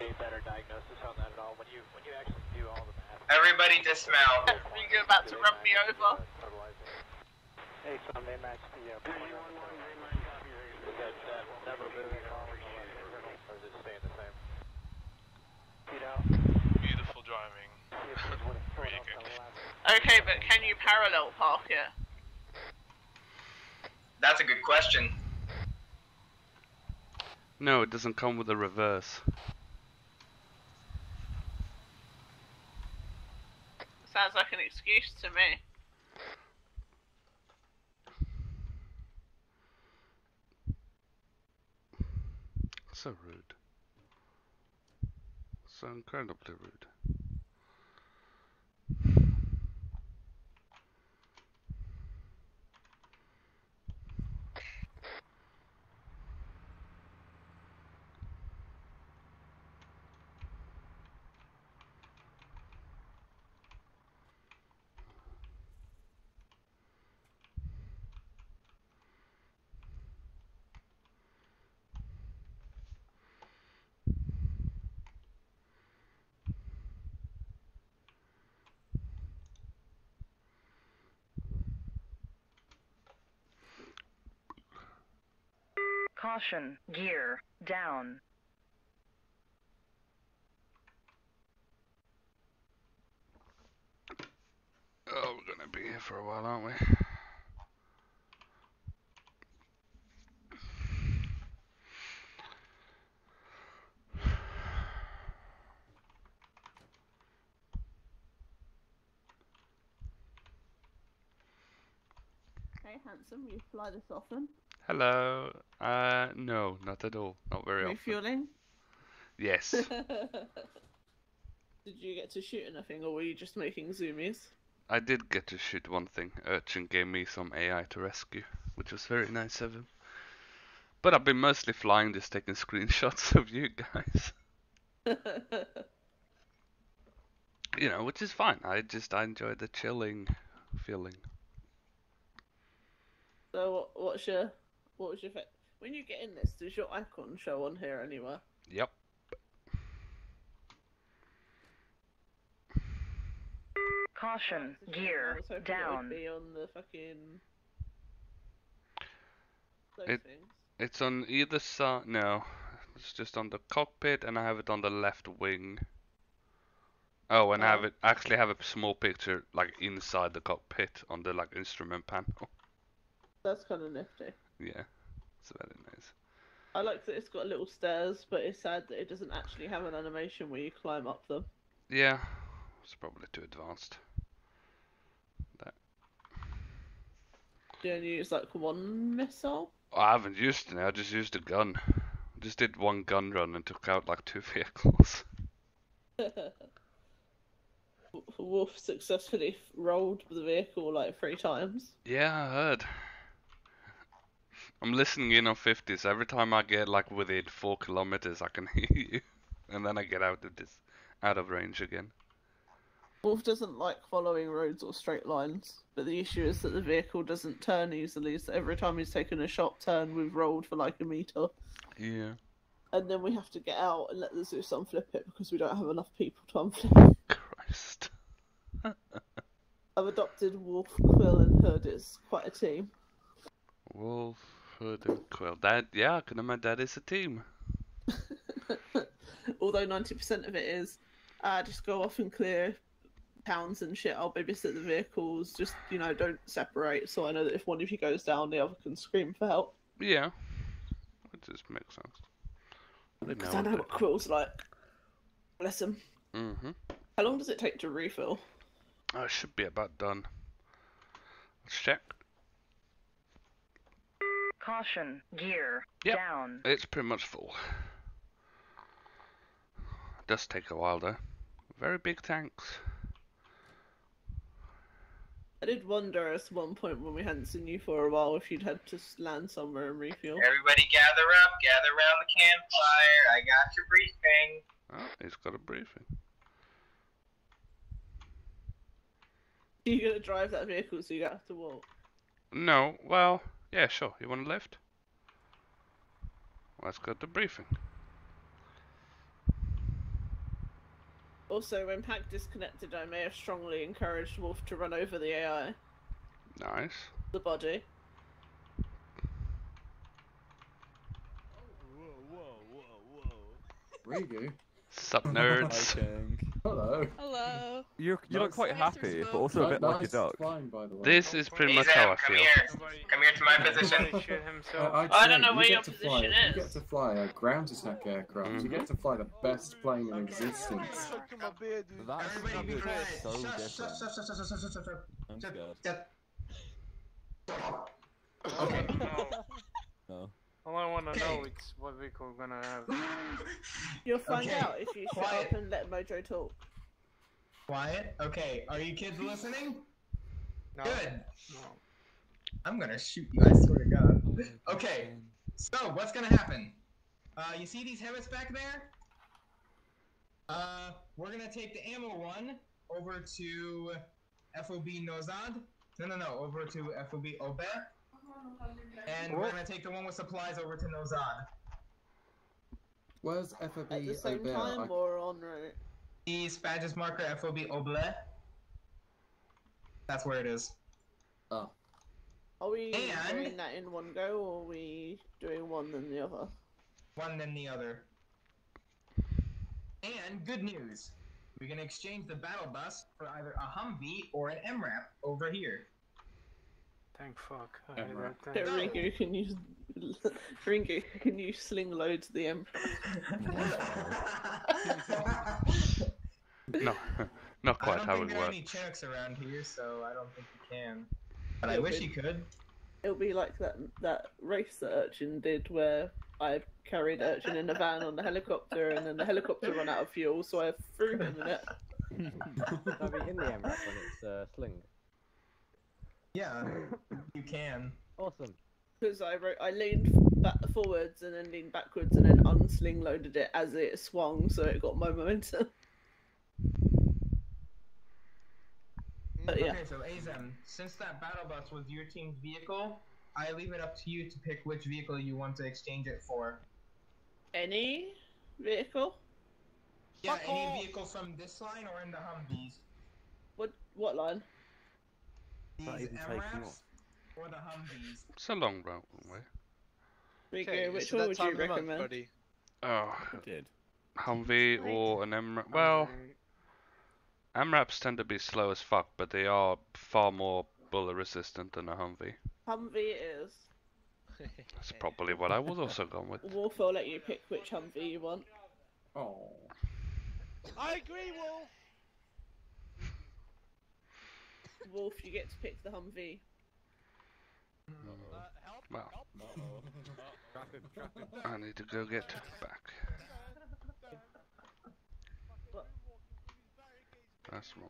A better diagnosis on that at all when you when you actually do all the math. Everybody dismount. Reagoo about to run me over. Hey, son, they match the uh, point. Is that, that never moving at all? Or is it staying the same? You know, Beautiful driving. really good. Okay, but can you parallel park it? That's a good question. No, it doesn't come with a reverse. Sounds like an excuse to me. So rude. So incredibly rude. Caution, gear, down. Oh, we're gonna be here for a while, aren't we? Hey, handsome, you fly this often? Hello. Uh, no, not at all. Not very often. Refueling? Yes. Did you get to shoot anything, or were you just making zoomies? I did get to shoot one thing. Urchin gave me some AI to rescue, which was very nice of him. But I've been mostly flying, just taking screenshots of you guys. You know, which is fine. I just I enjoy the chilling feeling. So, what's your, what was your, fa- when you get in this, does your icon show on here anywhere? Yep. Caution, gear, was hoping it down. would be on the fucking. It- It's on either side. No, it's just on the cockpit, and I have it on the left wing. Oh, and I have Oh. it actually have a small picture like inside the cockpit on the like instrument panel. That's kind of nifty. Yeah, it's very nice. I like that it's got little stairs, but it's sad that it doesn't actually have an animation where you climb up them. Yeah, it's probably too advanced. Do you only use like one missile? I haven't used it. I just used a gun. I just did one gun run and took out like two vehicles. Wolf successfully rolled the vehicle like three times. Yeah, I heard. I'm listening in on 50s. every time I get like within four kilometers, I can hear you, and then I get out of this, out of range again. Wolf doesn't like following roads or straight lines, but the issue is that the vehicle doesn't turn easily, so every time he's taken a sharp turn, we've rolled for like a meter. Yeah. And then we have to get out and let the Zeus unflip it because we don't have enough people to unflip it. Christ. I've adopted Wolf, Quill, and Hood. It's quite a team. Wolf, Hood, and Quill. That yeah, I can imagine that is a team. Although 90% of it is uh, just go off and clear towns and shit. I'll babysit the vehicles. Just, you know, don't separate so I know that if one of you goes down, the other can scream for help. Yeah, it just makes sense. Because I know what Quill's like. Bless him. Mm-hmm. How long does it take to refill? Oh, it should be about done. Let's check. Caution, gear, Yep. down. It's pretty much full. does take a while though. Very big tanks. I did wonder at one point when we hadn't seen you for a while if you'd had to land somewhere and refuel. Everybody gather up, gather around the campfire. I got your briefing. Oh, he's got a briefing. Are you gonna drive that vehicle so you don't have to walk? No, well, yeah, sure. You want a lift? Let's go to briefing. Also, when Pack disconnected, I may have strongly encouraged Wolf to run over the AI, Nice. the body. Whoa, whoa, whoa, Radio? Sup, nerds? Hi, Chang. Hello. Hello. You you look quite happy, but also a bit like a Nice duck. flying, by the way. This is pretty much Azem, how I come feel. here. Come here to my position. Uh, I'd I don't know you where your to fly, position You get to fly a ground attack aircraft. You Mhm. get to fly the best plane in existence. That's Everybody be quiet. so Shut, shut, shut, shut. Okay. No. All I want to know is what we're gonna have. You'll find Okay, out if you shut quiet. up and let Mojo talk. Quiet. Okay, are you kids listening? No. Good. No. I'm gonna shoot you, I swear to God. Okay, so what's gonna happen? Uh, you see these HEMTTs back there? Uh, we're gonna take the ammo one over to FOB Nozad. No, no, no, over to FOB Obe. And we're gonna take the one with supplies over to Nozad. Where's FOB At the same Aubert? time I- or on route? The Spagus marker FOB Oble. That's where it is. Oh. Are we And- doing that in one go or are we doing one then the other? One then the other. And good news. We're gonna exchange the battle bus for either a Humvee or an MRAP over here. Thank fuck. I hate that Okay, thing. Ringo can use Ringo can you sling load to the M No, not quite. I quite don't how think it there are any works. Chinooks around here, so I don't think you can. But I It'll wish be- you could. It'll be like that that race that Urchin did where I carried Urchin in a van on the helicopter and then the helicopter ran out of fuel so I threw him in it. I'll be in the MRAP when it's uh, sling. Yeah, you can. Awesome. Because I wrote, I leaned back forwards and then leaned backwards and then unsling loaded it as it swung, so it got my momentum. But yeah, Okay, so Azem, since that battle bus was your team's vehicle, I leave it up to you to pick which vehicle you want to exchange it for. any vehicle? Yeah, Fuck any off. vehicle from this line or in the Humvees. What what line? These Not even taking off. or the Humvees. It's a long route away. Rico, which one would you recommend? Oh, did. Humvee or an MRAP. Well, MRAPs tend to be slow as fuck, but they are far more bullet resistant than a Humvee. Humvee is. That's probably what I would also gone with. Wolf will let you pick which Humvee you want. Oh. I agree, Wolf. Wolf, you get to pick the Humvee. Well, uh, I need to go get back. That's wrong.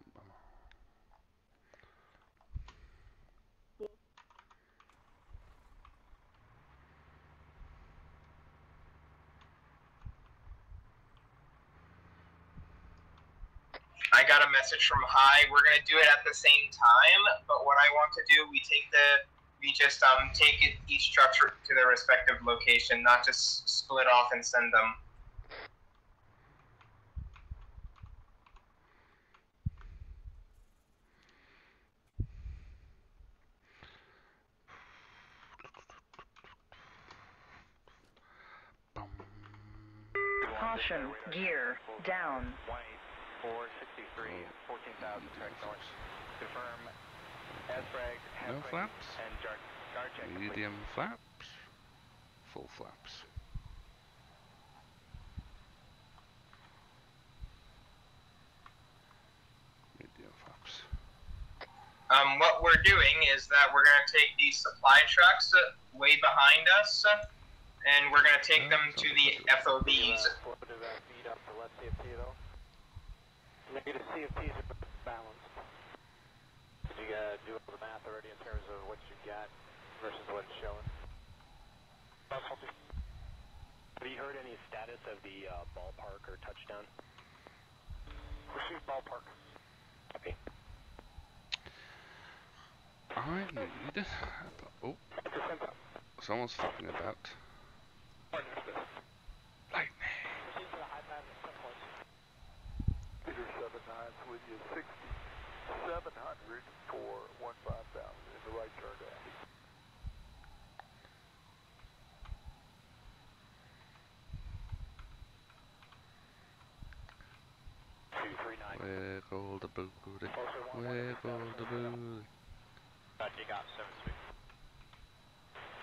I got a message from Hi. We're gonna do it at the same time, but what I want to do, we take the, we just um take it each truck to to their respective location, not just split off and send them. Caution, gear, down. 463, 14,000 track north. Confirm S-frag, No flaps? and guard, guard check complete. Medium flaps. Full flaps. Medium flaps. Um, what we're doing is that we're gonna take these supply trucks uh, way behind us, and we're gonna take them to the FOBs. Positive uh, feed up the left CFT though. Negative CFTs are balanced. Did you uh, do all the math already in terms of what you got versus what it's showing? Have you heard any status of the uh, ballpark or touchdown? Received ballpark. Copy. I need. Oh, someone's fucking about. Peter 79 with you 6700 for 15000 in the right turn to Andy. Two three nine Wiggle the booty. Wiggle the booty. Up 7 2.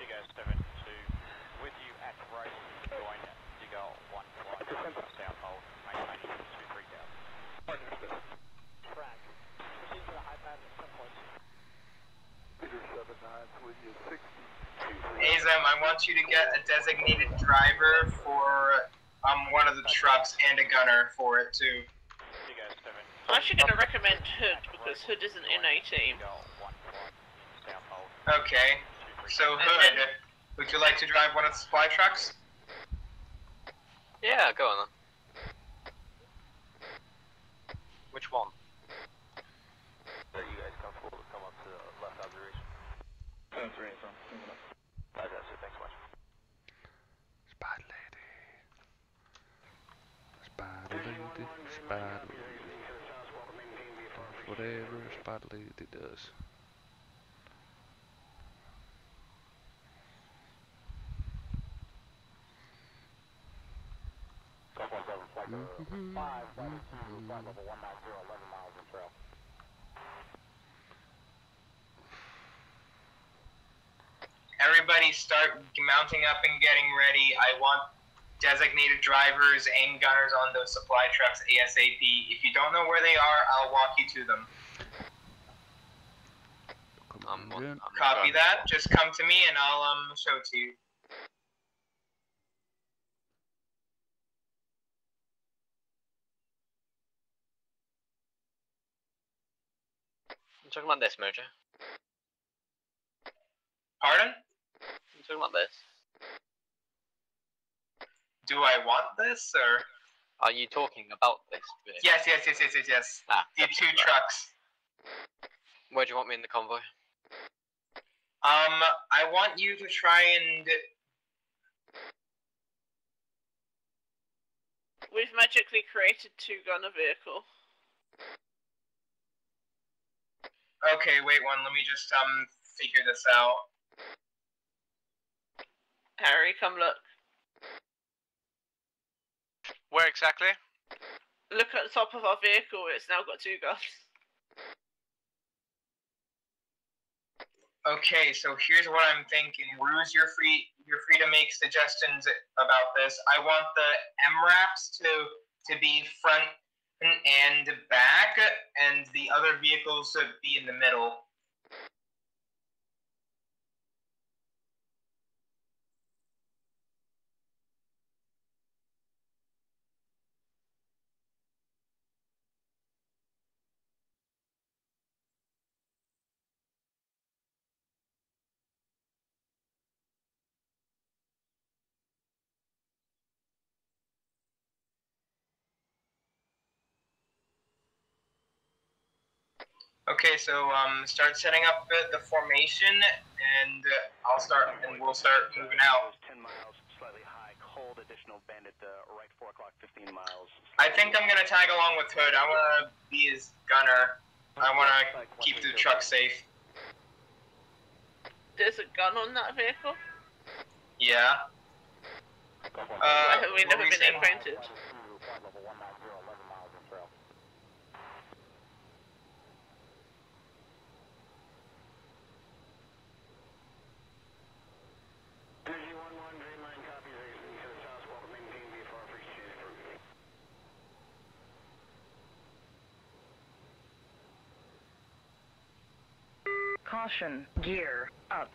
Dig out 7 2. With you at right, join dig out 1 flight. South hold, maintaining 2 3000. Track. Proceed to the high pad at some point. Peter 79 with you 60. Azem, I want you to get a designated driver for um one of the trucks and a gunner for it too. Dig out 7 I'm actually going to recommend Hood because Hood isn't in a team. South hold. Okay. So Hood, would you like to drive one of the supply trucks? Yeah, go on then. Which one? Are you guys comfortable to come up to the left observation? It. Thanks. Spider lady. Spider lady. Spider lady. Whatever spider lady does. Everybody start mounting up and getting ready. I want designated drivers and gunners on those supply trucks ASAP. If you don't know where they are, I'll walk you to them. I'm, Copy that. Just come to me and I'll um show it to you. I'm talking about this, Mojo. Pardon? I'm talking about this. Do I want this or? Are you talking about this? vehicle? Yes, yes, yes, yes, yes, yes. Ah, The two trucks. where do you want me in the convoy? Um, I want you to try and. We've magically created two gunner vehicle. Okay, wait one. Let me just um figure this out. Harry, come look. Where exactly? Look at the top of our vehicle. It's now got two guns. Okay, so here's what I'm thinking. Ruse, you're free. You're free to make suggestions about this. I want the MRAPs to to be front and back, and the other vehicles to be in the middle. Okay, so um, start setting up the, the formation, and uh, I'll start, and we'll start moving out. 10 miles, slightly high, cold, additional bend at the right 4 o'clock, 15 miles. I think I'm gonna tag along with Hood. I wanna be his gunner. I wanna keep the truck safe. There's a gun on that vehicle. Yeah. Why Uh, have we never been saying? acquainted? Caution, gear up.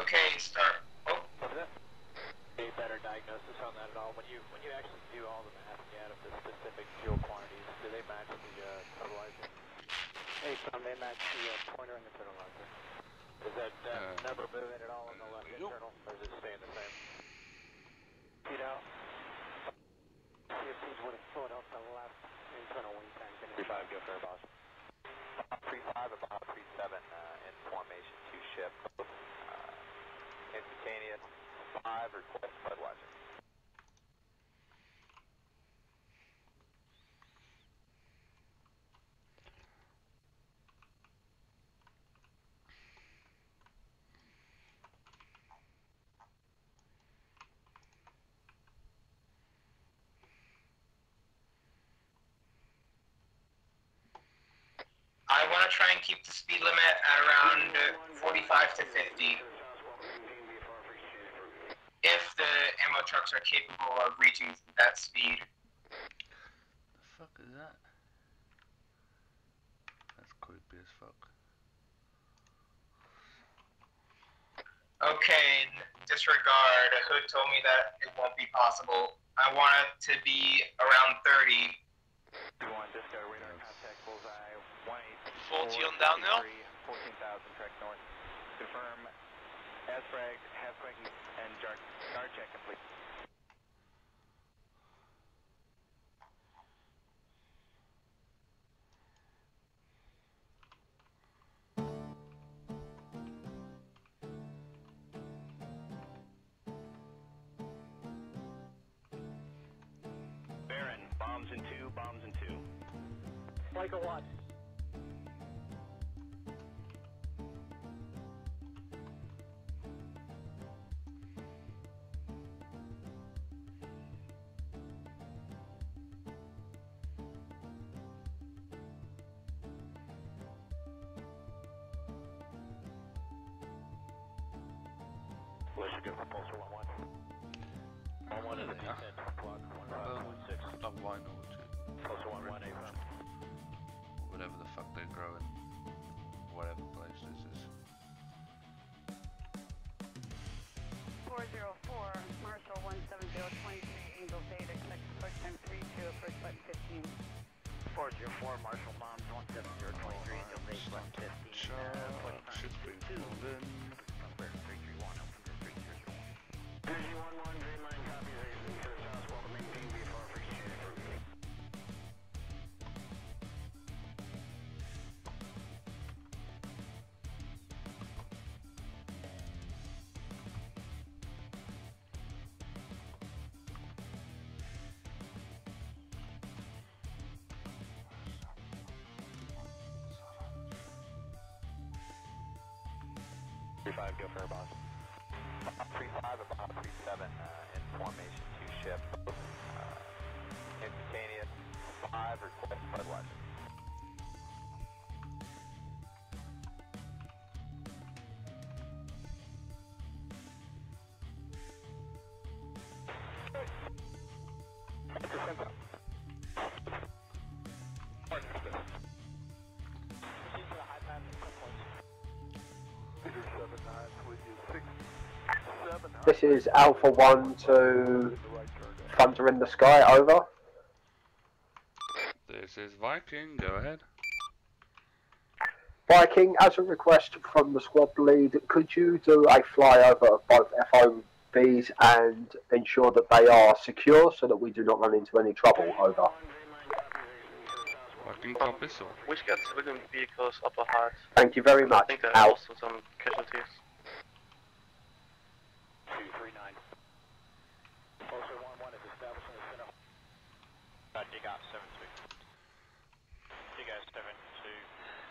Okay, start. Oh, A better diagnosis on that at all? When you when you actually do all the mapping out of the specific fuel quantities, do they match the uh, totalizer? Hey, Tom, they match the uh, pointer and the totalizer. Does that uh, Uh, number move in at all on the left internal, or is it staying the same? You know, CFT's would have thought off the left internal wing tank. Three five, go for boss. Three five and Bob three seven uh, in formation two ship. Uh, instantaneous five request Budweiser. Keep the speed limit at around uh, 45 to 50. If the ammo trucks are capable of reaching that speed. The fuck is that? That's creepy as fuck. Okay, disregard. Hood told me that it won't be possible. I want it to be around 30. 40 on downhill. 14,000 track north. Confirm ASFRAG, halfwing, and jar, guard check complete. Baron, bombs in two, bombs in two. Like a 404, Marshall Bombs 17023, Angel Base 115. Uh, point time Should be 2. moving. 331, open for 302. 3-5, go for a boss. 3-5 and Bob 3-7 uh, in formation 2 ship. Uh, instantaneous 5, request floodwatch. This is Alpha 1 to Thunder in the Sky, over. This is Viking, go ahead. Viking, as a request from the squad lead, could you do a flyover of both FOBs and ensure that they are secure so that we do not run into any trouble? Over. Viking copy, so. We've got civilian vehicles up ahead. Thank you very much. I think there are Out. also some casualties. Two three nine. Pulsar one one is establishing the center. Uh, dig out seven two. Dig out seven two.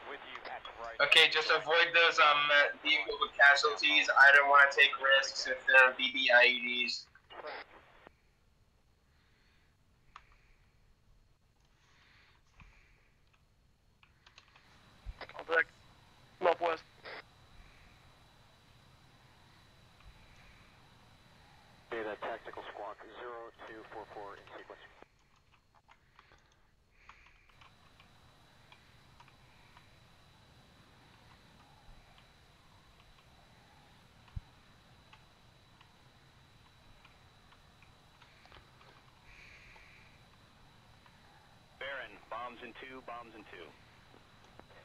With you at right. Okay, just avoid those um vehicles with casualties. I don't want to take risks if they're BB IEDs. Contact northwest. Data tactical squawk zero two four four in sequence. Baron, bombs in two, bombs in two.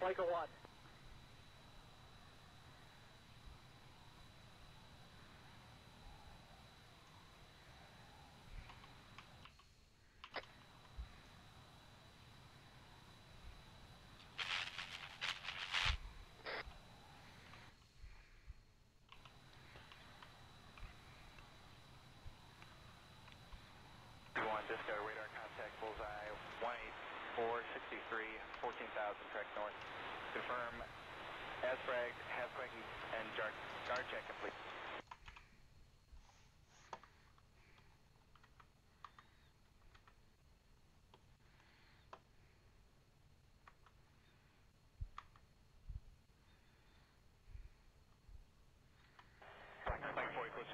Like a what? track north. Confirm S-Frag, Hesquake, and Jar, jar check complete.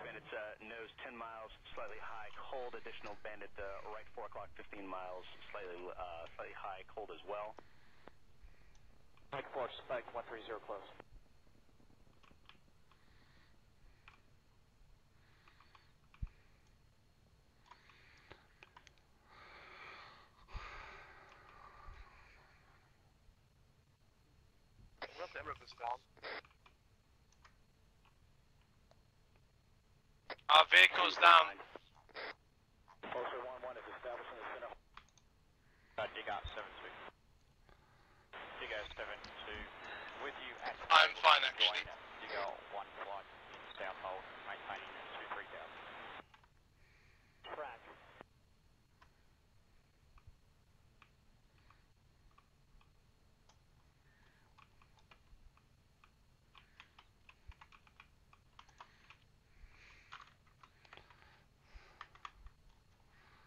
Bandit's uh, nose 10 miles, slightly high, cold. Additional uh, right 4 o'clock, 15 miles, slightly uh, slightly high, cold as well. Mike 4, spike 130 close. Rep the Emirates is down. Our vehicle's down. Closer 1-1 is establishing the center. Uh, dig out 7 2. Dig out 7 2. With you at I'm Able, fine, join actually. Dig out 1 flock south hold, maintaining 2 3000. Track.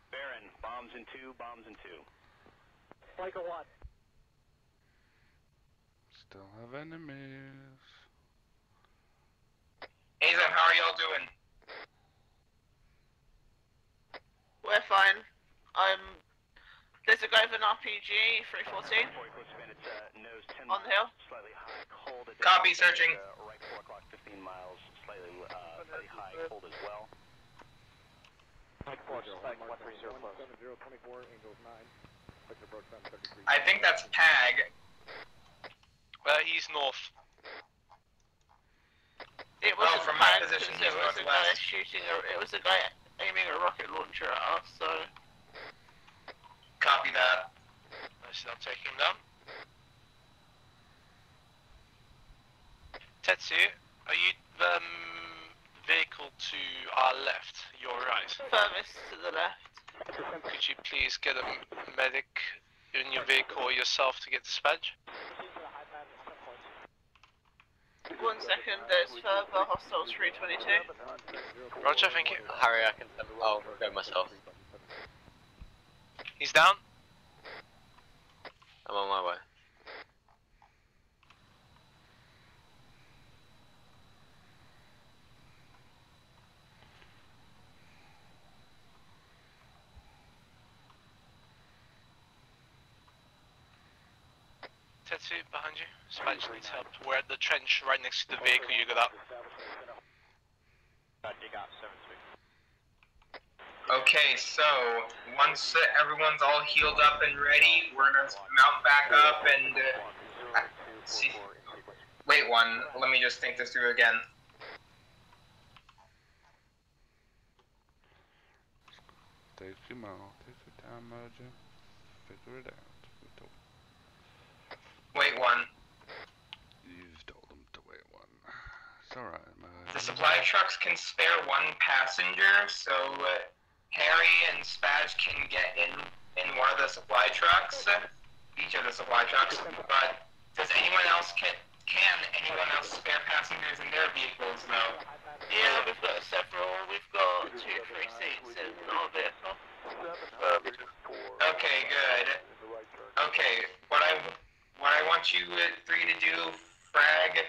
Baron, bombs in 2, bombs in 2. Like a what? Still have enemies. Azam, how are y'all doing? We're fine. I'm. There's a guy with an RPG, 314. uh, On the hill. Slightly high, cold. Copy, searching. Uh, right 4 o'clock, 15 miles, slightly, uh, slightly high, cold as well. Mike 4, spike 130 close. 7024, Angels 9. Click approach time 33. I think that's Pag. Well, he's north. It was a from my position, it was a guy shooting a, it was a guy aiming a rocket launcher at us, so Copy that. I shall take him down. Tetsu, are you the um, vehicle to our left, your right? furthest to the left. Could you please get a medic in your vehicle or yourself to get dispatched? One second, there's further hostiles 322. Roger, thank you. Harry, I can. I'll go myself. He's down. I'm on my way. Tetsu, behind you. Dispatch needs help. We're at the trench right next to the vehicle you got up. Dig out 7 Okay, so once everyone's all healed up and ready, we're gonna mount back up and uh, see. Wait one, let me just think this through again. Take your mouth, take your time, Roger. Figure it out. We told- Wait one. You've told them to wait one. It's alright, Mojo. The supply trucks can spare one passenger, so uh, Harry and Spaz can get in in one of the supply trucks, uh, each of the supply trucks. But does anyone else can can anyone else spare passengers in their vehicles though? Yeah, we've got several. We've got two free seats in our vehicle. Okay, good. Okay, what I what I want you uh, three to do, Frag,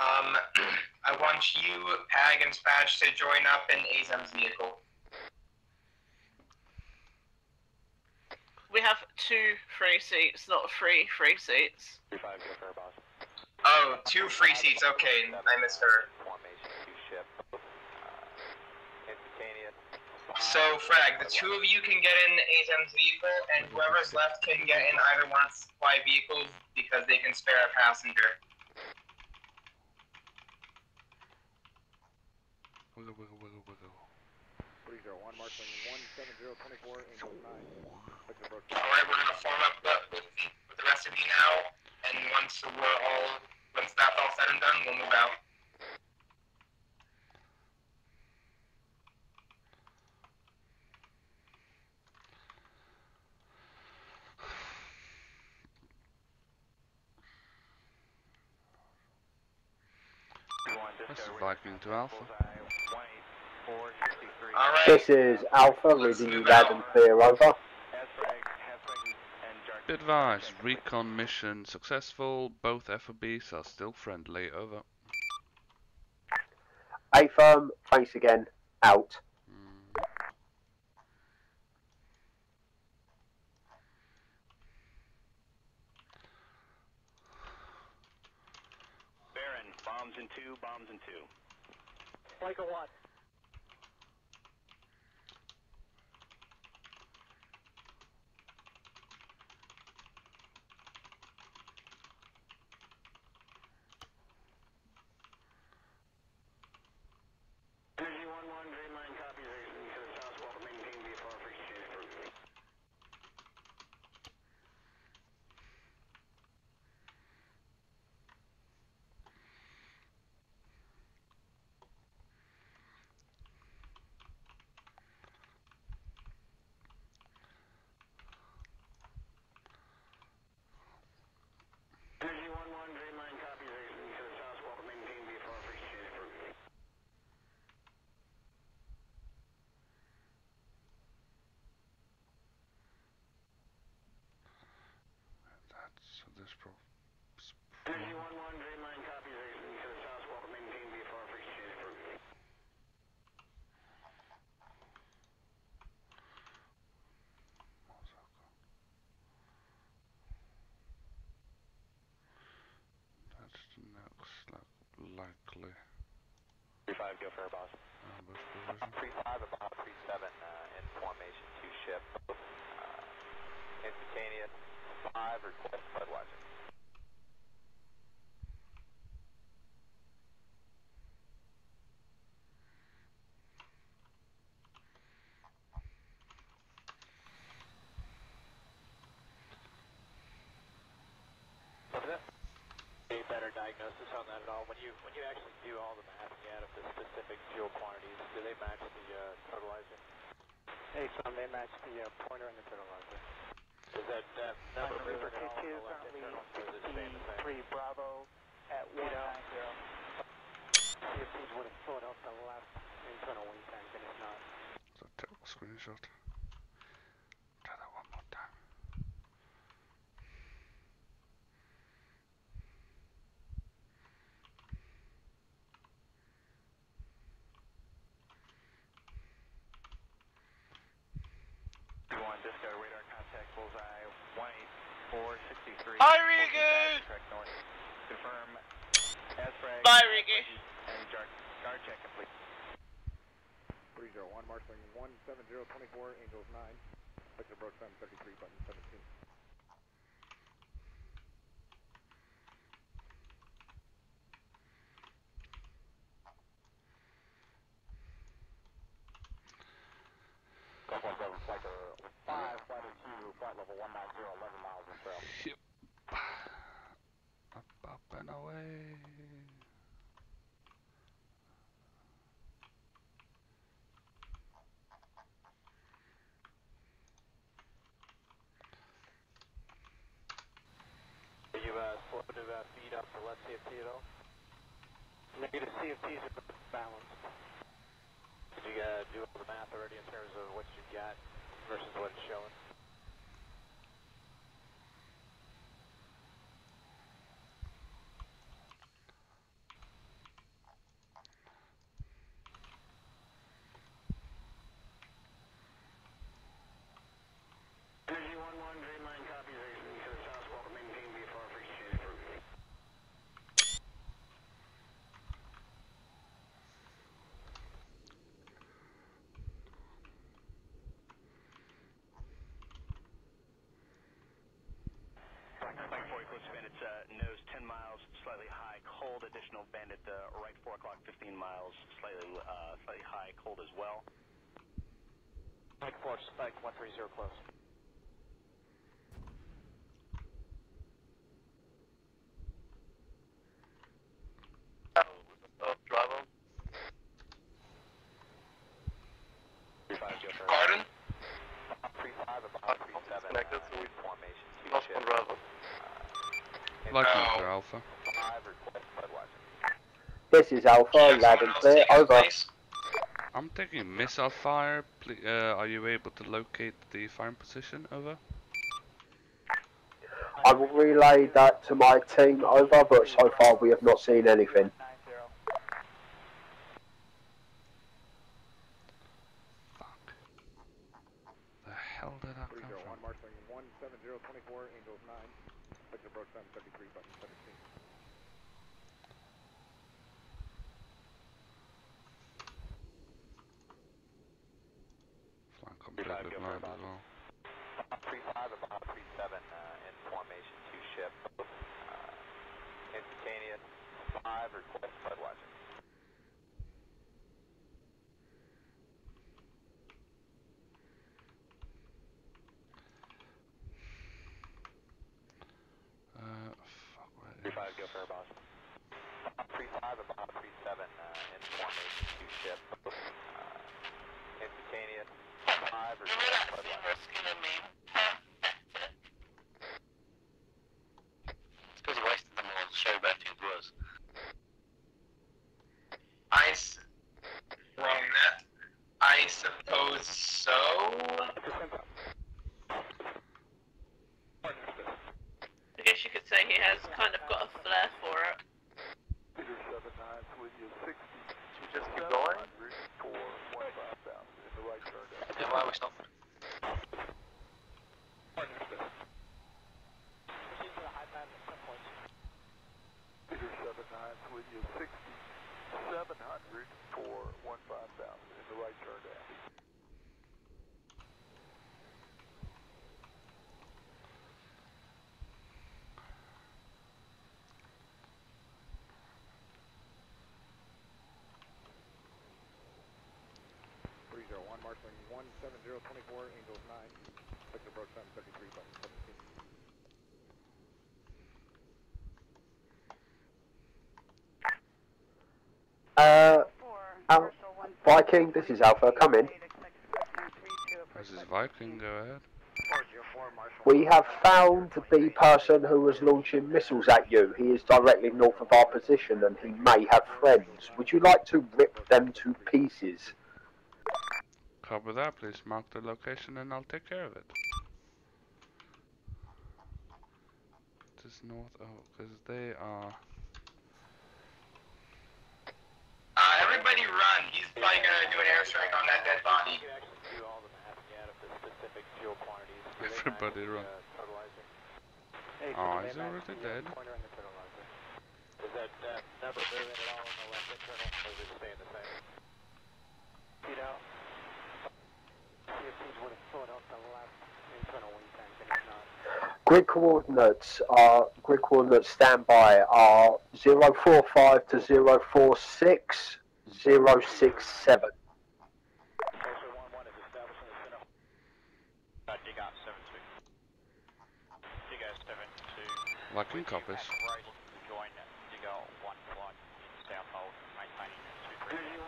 um, I want you, Pag, and Spatch to join up in Azam's vehicle. We have two free seats, not three free seats. Oh, two free seats. Okay, I misheard. So, Frag, the two of you can get in Azam's vehicle, and whoever's left can get in either one of the supply vehicles because they can spare a passenger. Wiggle, wiggle, wiggle, wiggle. 301, marking 17024, Angels 9. Click approach Alright, we're gonna form up the, with, with the rest of you now, and once we're all, once that's all said and done, we'll move out. This is Viking to Alpha. Alright. This is Alpha, reading you loud and clear over. Be advised, recon mission successful. Both FOBs are still friendly. Over. A firm, thanks again, out. Mm, bombs in two, bombs in two. Like a what? Energy 1-1, Green Line copies, exiting to the south, welcome maintain VFR for exchange approved. Energy 1-1, Green Line copies, exiting to the south, welcome maintain VFR for exchange approved. That's so this pro. Energy 1-1, Green Line copies, exiting to the south, welcome maintain VFR for exchange approved. That's the next like, likely. 3-5, go for boss. ambush position. 3-5, about 3-7, uh, in formation, two ship. Uh, instantaneous, 5, request flood watching. A better diagnosis on that at all? When you when you actually do all the math and you add up the specific fuel quantities, do they match the uh, totalizer? Hey, son, they match the uh, pointer and the totalizer. Does that, that number move Reaper at all on 2 the left currently internal, or is it staying the same? 63 Bravo at 190. CFTs would have filled out the left internal wing tank, and if not, So take. Try that one more time. One disco radar contact bullseye 18463. Hi, Reagoo! Confirm Bye, Ricky. And guard, guard check complete. 301, marshalling 17024, Angels 9. Victor approach time 33, button 17. Gulf 17, flight 5, flight 2, flight level 190, 11 miles in trail. Yep. Up, up and away. You uh, slow uh, feed up the left CFT at all? Negative CFTs are balanced. Did you uh, do all the math already in terms of what you got versus what it's showing? Energy 1-1, Green Line copies, exiting to the south, welcome maintain VFR for exchange approved. Flight 4 close to bandit, uh, nose 10 miles, slightly high, uh, right 4 o'clock, 15 miles, slightly, uh, slightly high, cold as well. Mike 4, spike 130 close. Oh, Bravo. 3-5, go for Pardon? 3-5, about 3-7, Disconnected, uh, so we in formation, two lost ship. one Bravo. Like Inbound, Mr. Alpha. 5, request flood watching. This is Alpha, loud and clear, over. I'm taking missile fire. Ple uh, are you able to locate the firing position? Over. I will relay that to my team, over, but so far we have not seen anything. The hell did that come 301, from? marshalling 17024, Angels 9. Victor approach time 33, button 17. probably blind as well. 35 about 37 uh, in formation to ship. Uh, instantaneous 5 request flood watching. Uh, fuck, where is 35 go for boss. 35 about 37 uh, in formation to ship. Uh, instantaneous 5 request flood watching. It's because he wasted them all to show where things was. I s- wrong that. I suppose so. I guess you could say he has kind of got a flair for it. Peter 79 with you 60. Should we just keep going? For 15,000 in the right turn down. Then why are we stopping? Peter 79 with you 60. 700 for 15,000 in the right turn down. Three zero one, marshaling one seven zero twenty four, Angels nine. Sector approach time thirty three button seventeen. Uh, Al- Viking, this is Alpha. Come in. This is Viking, go ahead. We have found the person who was launching missiles at you. He is directly north of our position and he may have friends. Would you like to rip them to pieces? Copy that, please mark the location and I'll take care of it. This north, oh, because they are... Uh, everybody run. He's probably gonna do an airstrike on that dead body. Do all the mapping out of the specific fuel quantities. Everybody run. Oh, is he already dead? Pointer on the totalizer. Is that uh, number moving at all on the left internal, or is it staying the same? You know, CFT's would have put up the left internal wing tank, and it's not. Grid coordinates are grid coordinates standby are 045 to 046 067. Dig out 7 2. Dig out 7 2. Viking copies. Right, join dig out 1 1 in south hold, maintaining 2 3.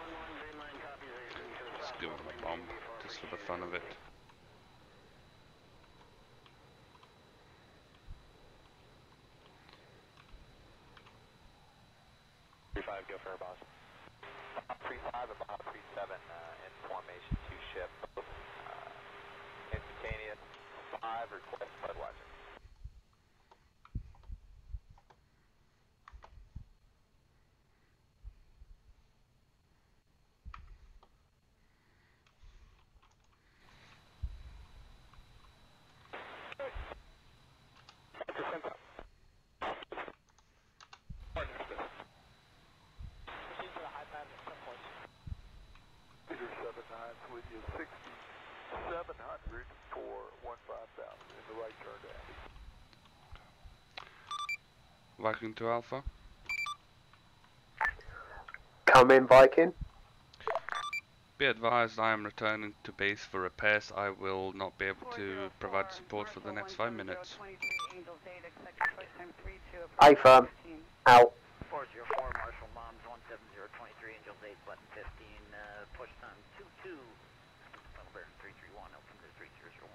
Let's give him a bomb, just for the fun of it. Three five, go for boss. Three five about three seven uh, in formation to ship. Uh, instantaneous five request flood watching. Peter 79 with you 60. 700 for 15,000 in the right turn down. Viking to Alpha. Come in, Viking. Be advised, I am returning to base for repairs. I will not be able to provide support for the next five minutes. A firm. Out. 404, Marshall Moms 17023, Angels 8, button 15, uh, push time 22, Tunnel Bear 331, Altimeter 3001.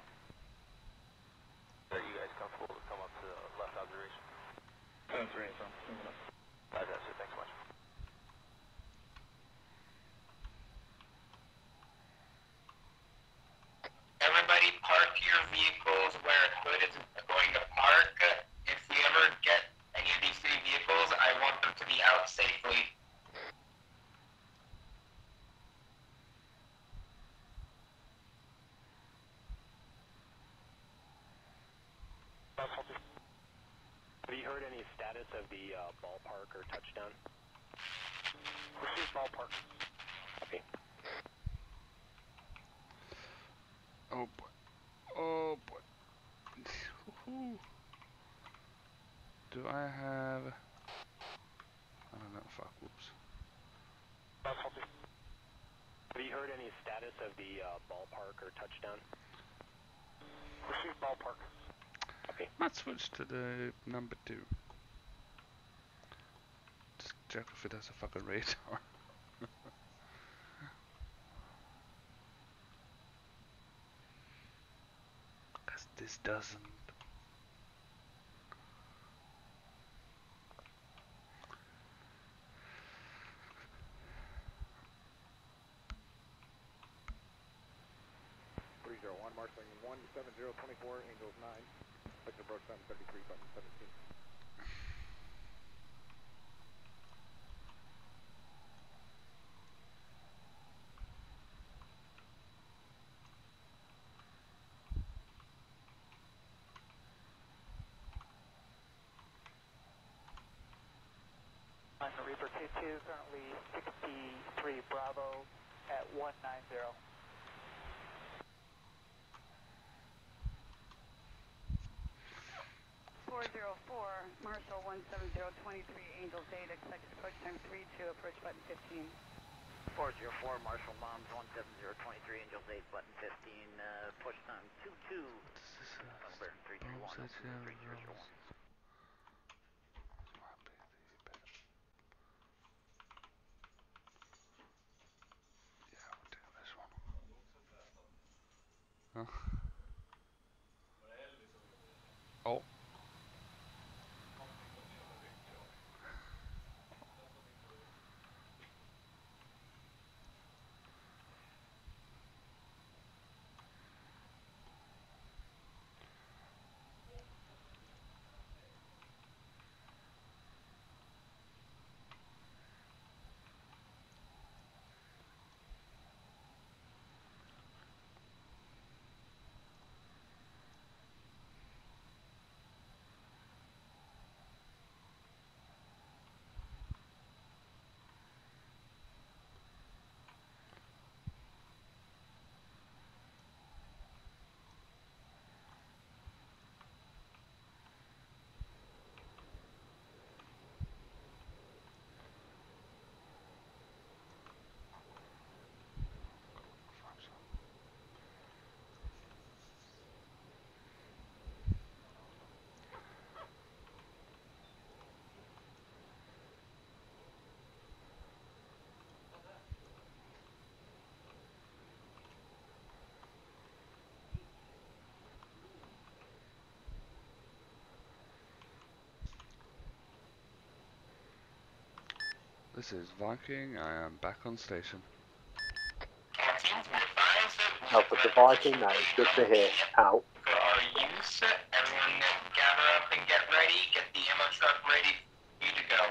Are you guys comfortable to come up to the left observation? Thanks. Everybody park your vehicles where Hood is going to park. If we ever get any of these three vehicles, I want them to be out safely. Heard any status of the uh, ballpark or touchdown? Received ballpark. Copy. Oh boy. Oh boy. Do I have... I don't know, fuck, whoops. Have you heard any status of the uh, ballpark or touchdown? Proceed ballpark. Okay. Might switch to the number two. Just check if it has a fucking radar. Cause this doesn't. Three zero one, marshaling one seven zero twenty four, Angels nine. Thirty three button seventeen. On the Reaper 2-2, currently 63 Bravo at 190. Four zero four, Marshall one seven zero twenty-three, Angels eight, expected approach time three two, approach button fifteen. 404, Marshall Moms 17023, Angels 8, button 15, uh, push time 22, Bear 331, Altimeter 3001. Huh? This is Viking, I am back on station. Alpha to Viking, that is good to hear. Out. For our use, everyone gather up and get ready. Get the ammo truck ready for you to go.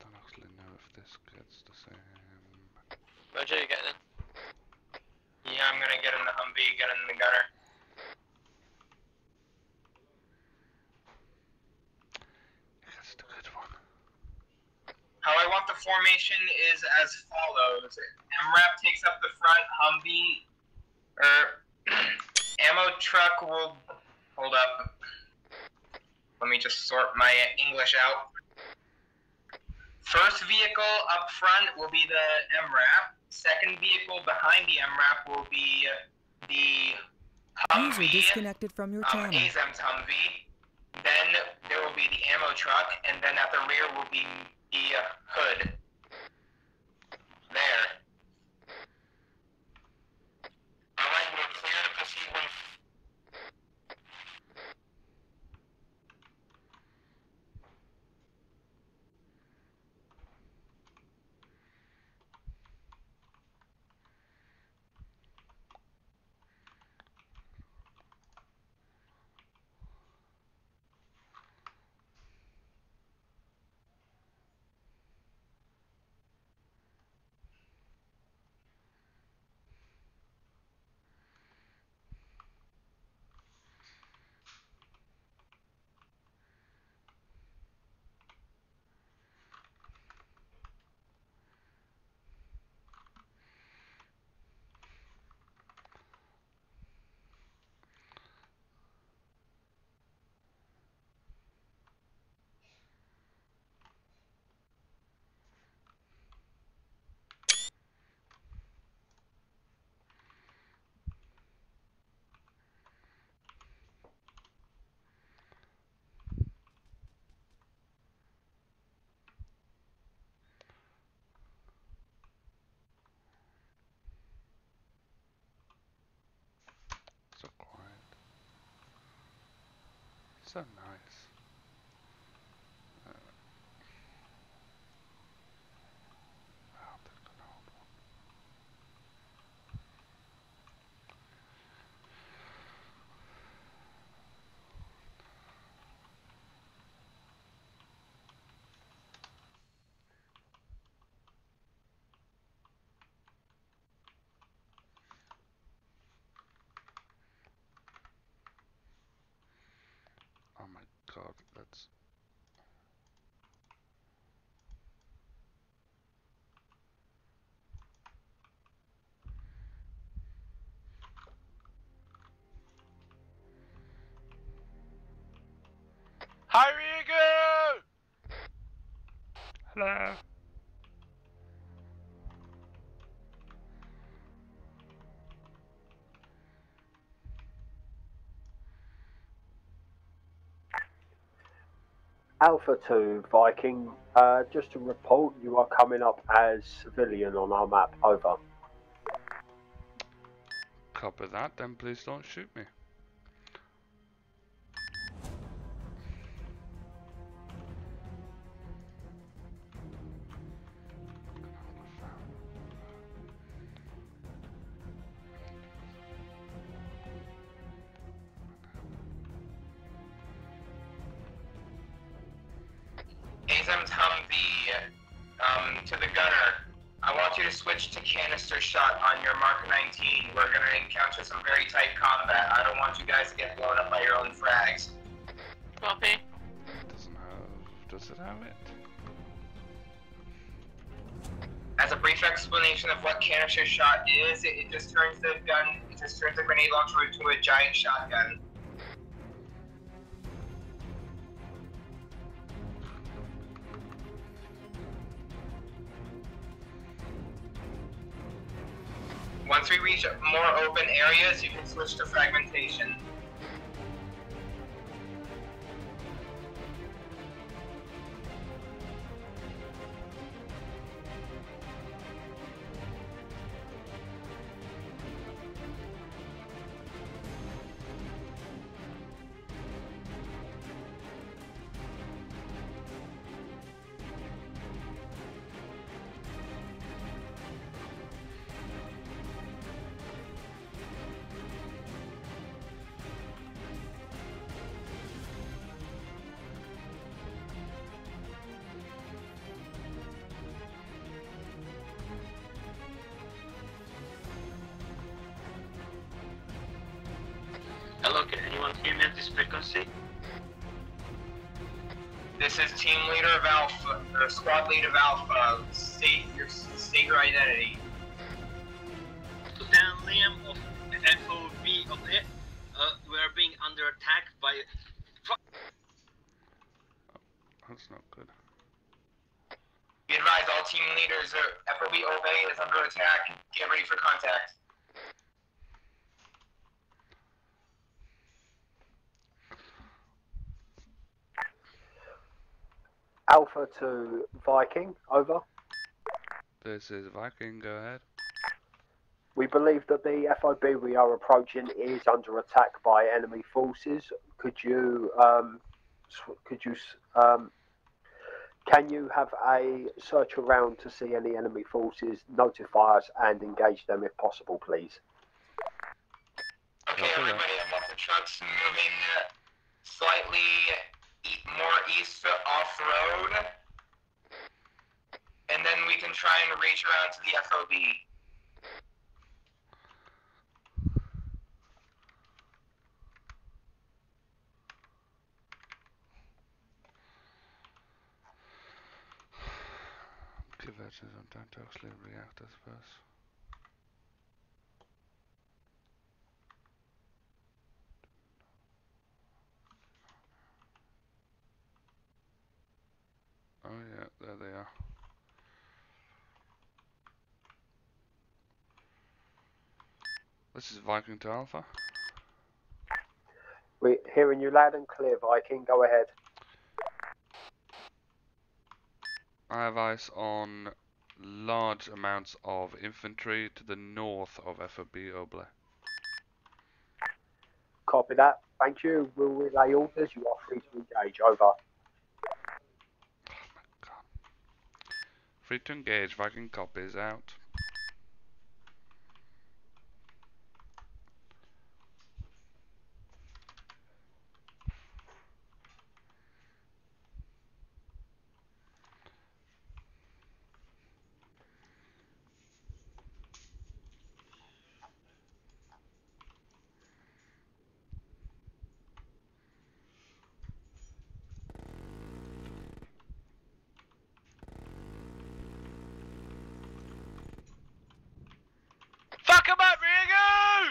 Don't actually know if this gets the same. Roger, you getting in? Yeah, I'm gonna get in the Humvee, get in the gunner. That's the good one. How I want the formation is as follows. MRAP takes up the front, Humvee, or ammo truck will, hold up. Let me just sort my English out. First vehicle up front will be the MRAP. Second vehicle behind the MRAP will be the User Humvee, disconnected from your um, channel. ASEM's Humvee. Then there will be the ammo truck, and then at the rear will be the hood. So nice. Uh, I'll take the old one. That's Hi, Reagoo! Hello. Alpha 2 Viking, uh, just to report, you are coming up as civilian on our map. Over. Copy that, then please don't shoot me. Just turns the gun, it just turns the grenade launcher into a giant shotgun. Once we reach more open areas, you can switch to fragmentation. Under attack by. Oh, that's not good. Be advised, all team leaders are FOB Obey is under attack. Get ready for contact. Alpha 2 Viking, over. This is Viking, go ahead. We believe that the FOB we are approaching is under attack by enemy forces. Could you, um, could you, um, can you have a search around to see any enemy forces, notify us and engage them if possible, please? Okay, everybody, I want the trucks moving slightly more east off road, and then we can try and reach around to the FOB. On. Oh yeah, there they are. This is Viking to Alpha. We're hearing you loud and clear, Viking. Go ahead. I have eyes on large amounts of infantry to the north of FOB Oble. Copy that. Thank you. We'll relay orders. You are free to engage. Over. Oh, free to engage, Viking copies out. Fuck him up, Reagoo!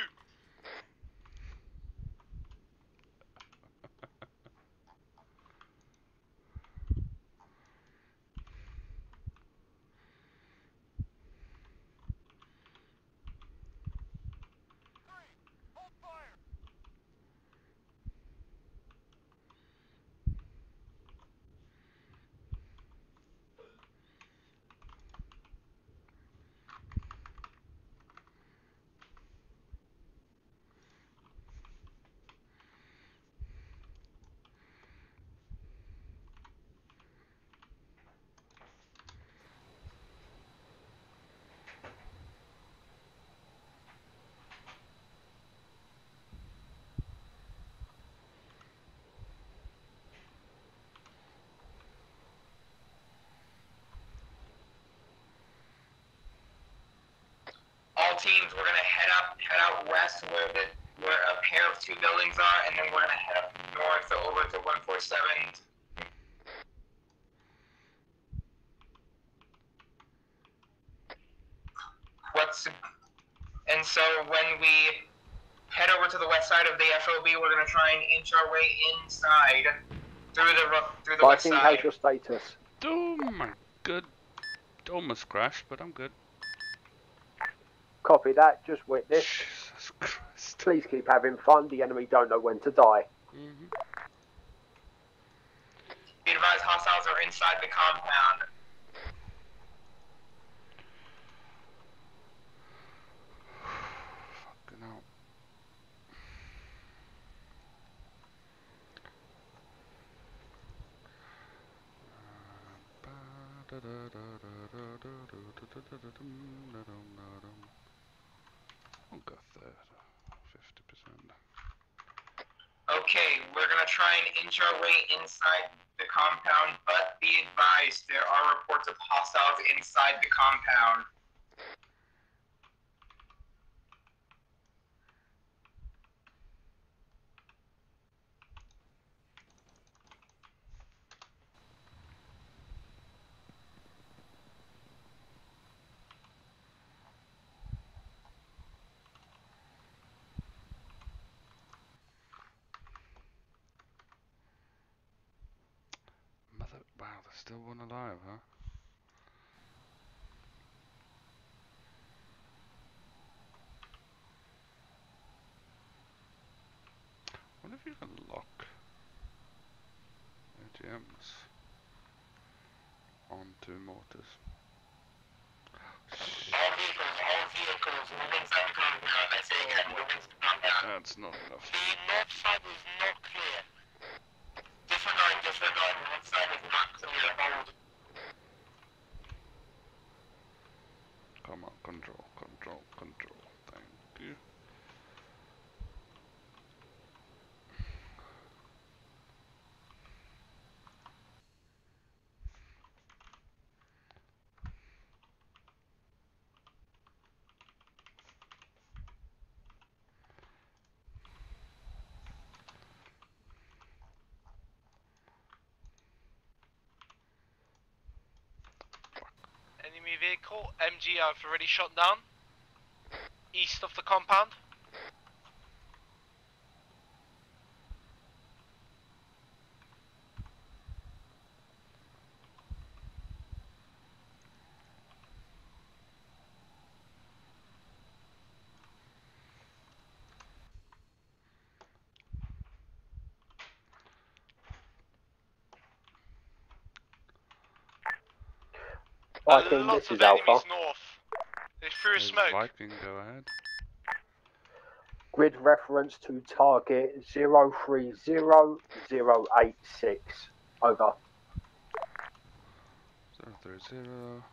All teams, we're gonna head up, head out west where the where a pair of two buildings are, and then we're gonna head up north over to 147. What's and so when we head over to the west side of the FOB, we're gonna try and inch our way inside through the ro- through the west side. how's your status? Oh my good. Almost crashed, but I'm good. Copy that. Just witness. Please keep having fun. The enemy don't know when to die. Mm-hmm. Be advised, hostiles are inside the compound. Fucking hell. I'll go third. Fifty percent. Okay, we're gonna try and inch our way inside the compound, but be advised, there are reports of hostiles inside the compound. Still one alive, huh? wonder if you can lock AGMs onto mortars. All vehicles, all vehicles, move inside the compound. I say again, move into the compound. That's not enough. The north side is not clear. Disregard, disregard, north side is not clear. Hold. Come on, control, control, control. Thank you. Enemy vehicle, MG I've already shot down. East of the compound. Viking, think this is Alpha. enemies north. They threw There's smoke. Viking, go ahead. Grid reference to target 030086. Over. Zero three zero.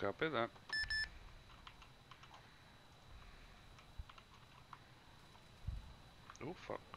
Copy that. Oh fuck.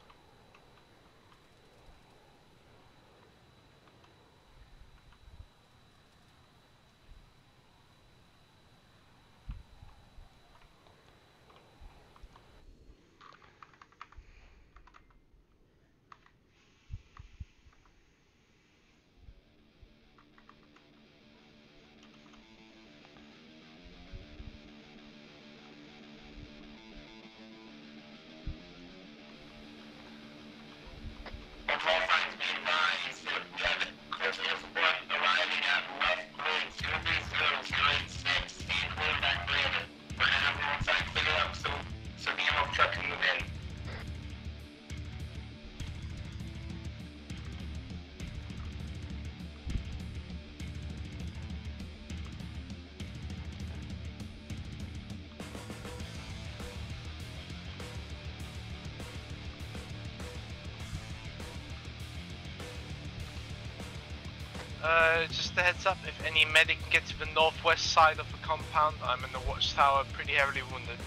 Just a heads up, if any medic can get to the northwest side of the compound, I'm in the watchtower pretty heavily wounded.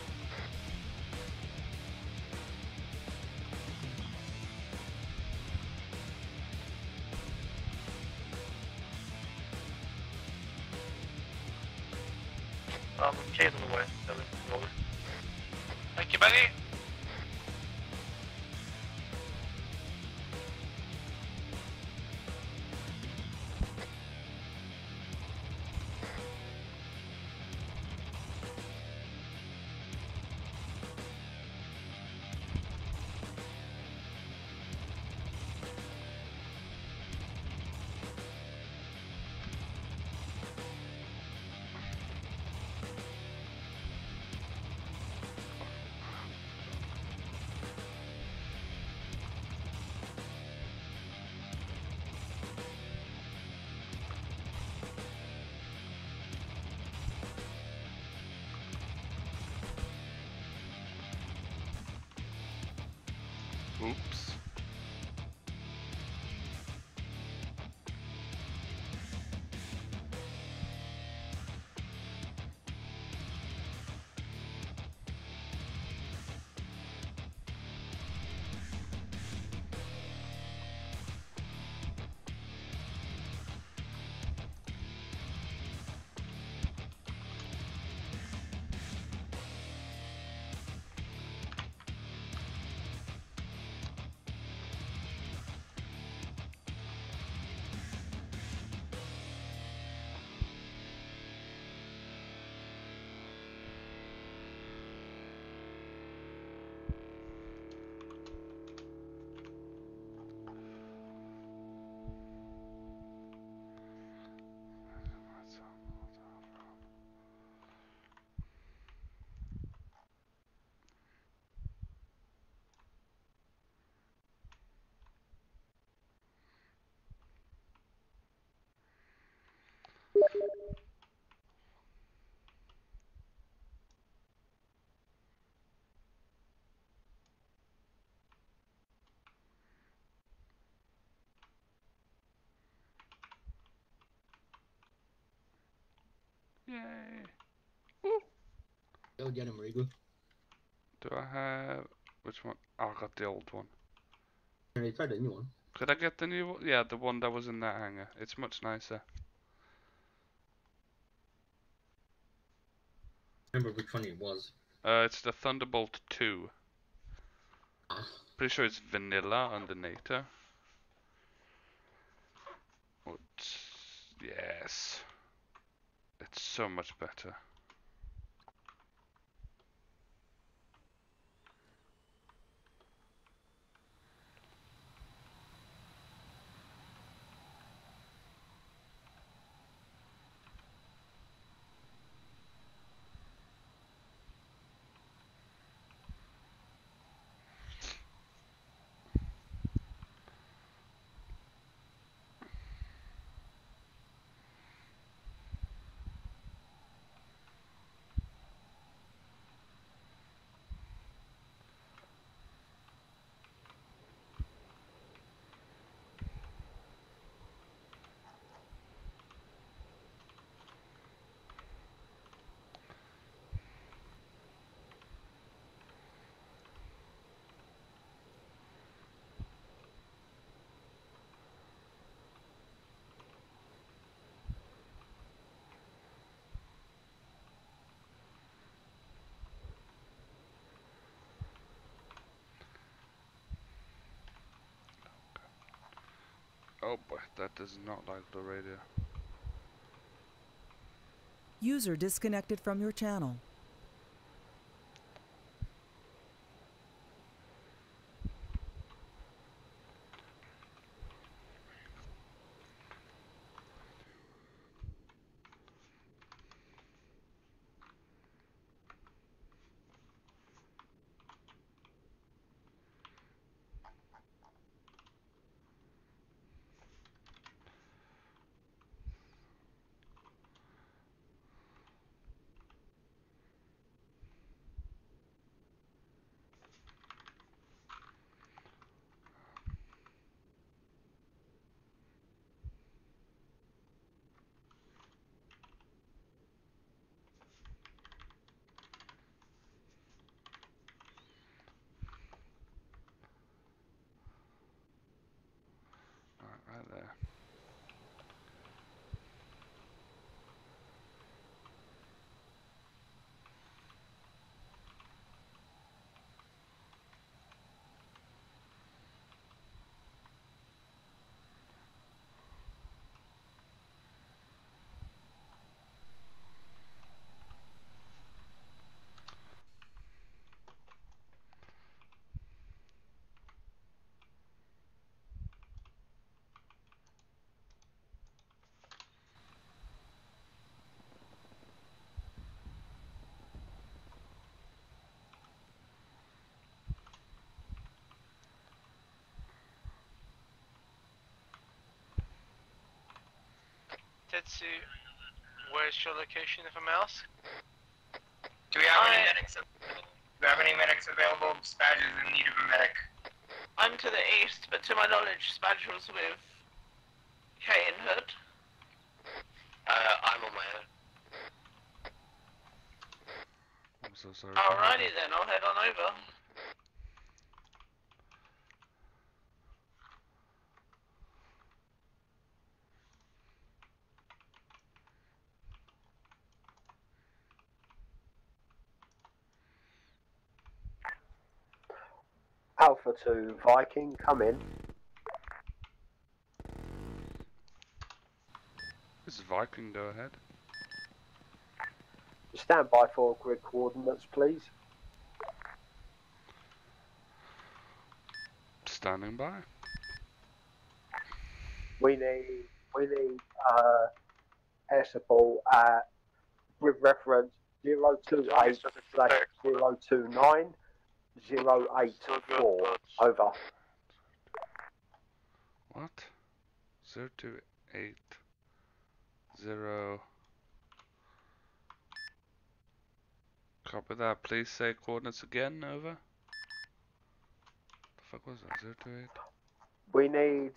Yay. Go get him, Regal. Do I have which one? Oh, I got the old one. Hey, try the new one. Could I get the new one? Yeah, the one that was in that hangar. It's much nicer. Remember which one it was. Uh, it's the Thunderbolt 2. Pretty sure it's vanilla underneath. What? Yes. So much better. Oh boy, that is not like the radio. User disconnected from your channel. Right, right there. Tetsu, where's your location if I may ask? Do we have any medics? av- Do we have any medics available? Spaz is in need of a medic. I'm to the east, but to my knowledge, Spadge was with Kay and Hood. Uh, I'm on my own. I'm so sorry. Alrighty then, I'll head on over. To Viking, come in. This is Viking, go ahead. Stand by for grid coordinates, please. Standing by. We need we need uh, air support at with reference 028 slash 029 084. Over. What? Zero two eight zero. Copy that. Please say coordinates again. Over. The fuck was that? Zero two eight. We need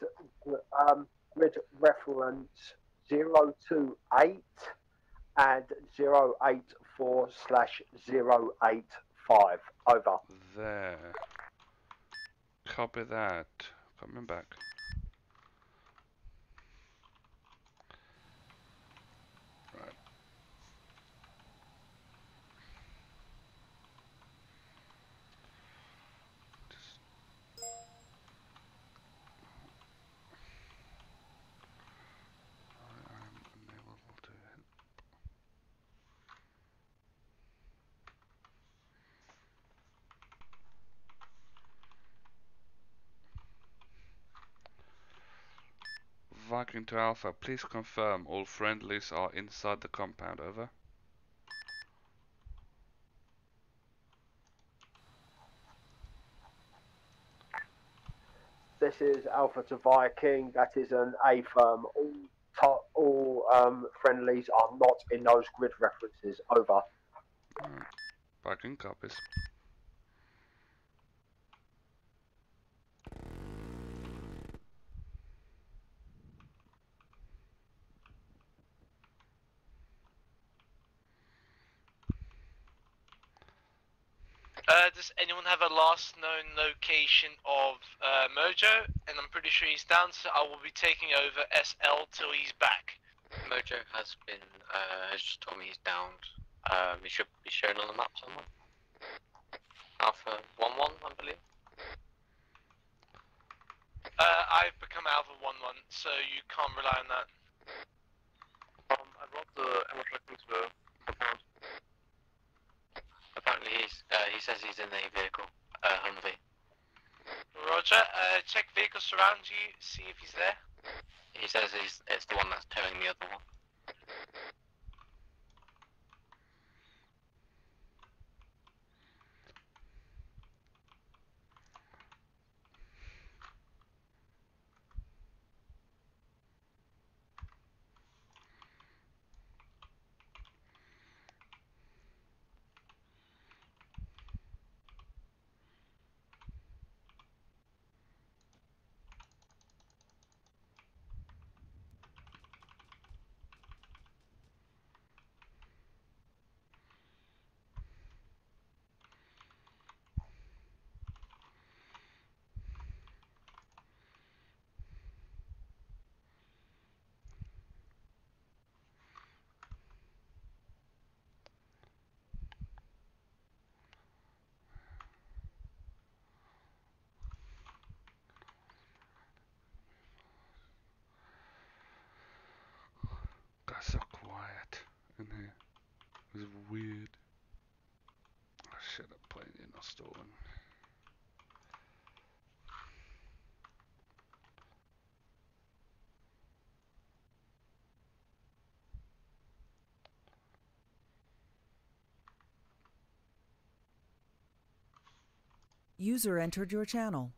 um, grid reference 028 and 084 slash 085. Over. There. Copy that. Coming back. Viking to Alpha, please confirm all friendlies are inside the compound, over. This is Alpha to Viking. That is an A firm. All all um, friendlies are not in those grid references. Over. Alright. Viking copies. Uh, does anyone have a last known location of uh, Mojo? And I'm pretty sure he's down, so I will be taking over SL till he's back. Mojo has been, uh, has just told me he's downed. Um, he should be shown on the map somewhere. Alpha 1 1, I believe. Uh, I've become Alpha 1 1, so you can't rely on that. Um, I brought the ammo truck into the compound. Apparently, he's, uh, he says he's in a vehicle, uh, Humvee. Roger, uh, check vehicles around you, see if he's there. He says he's it's the one that's towing the other one. Got so quiet in here. It was weird. Oh shit, I'm User entered your channel.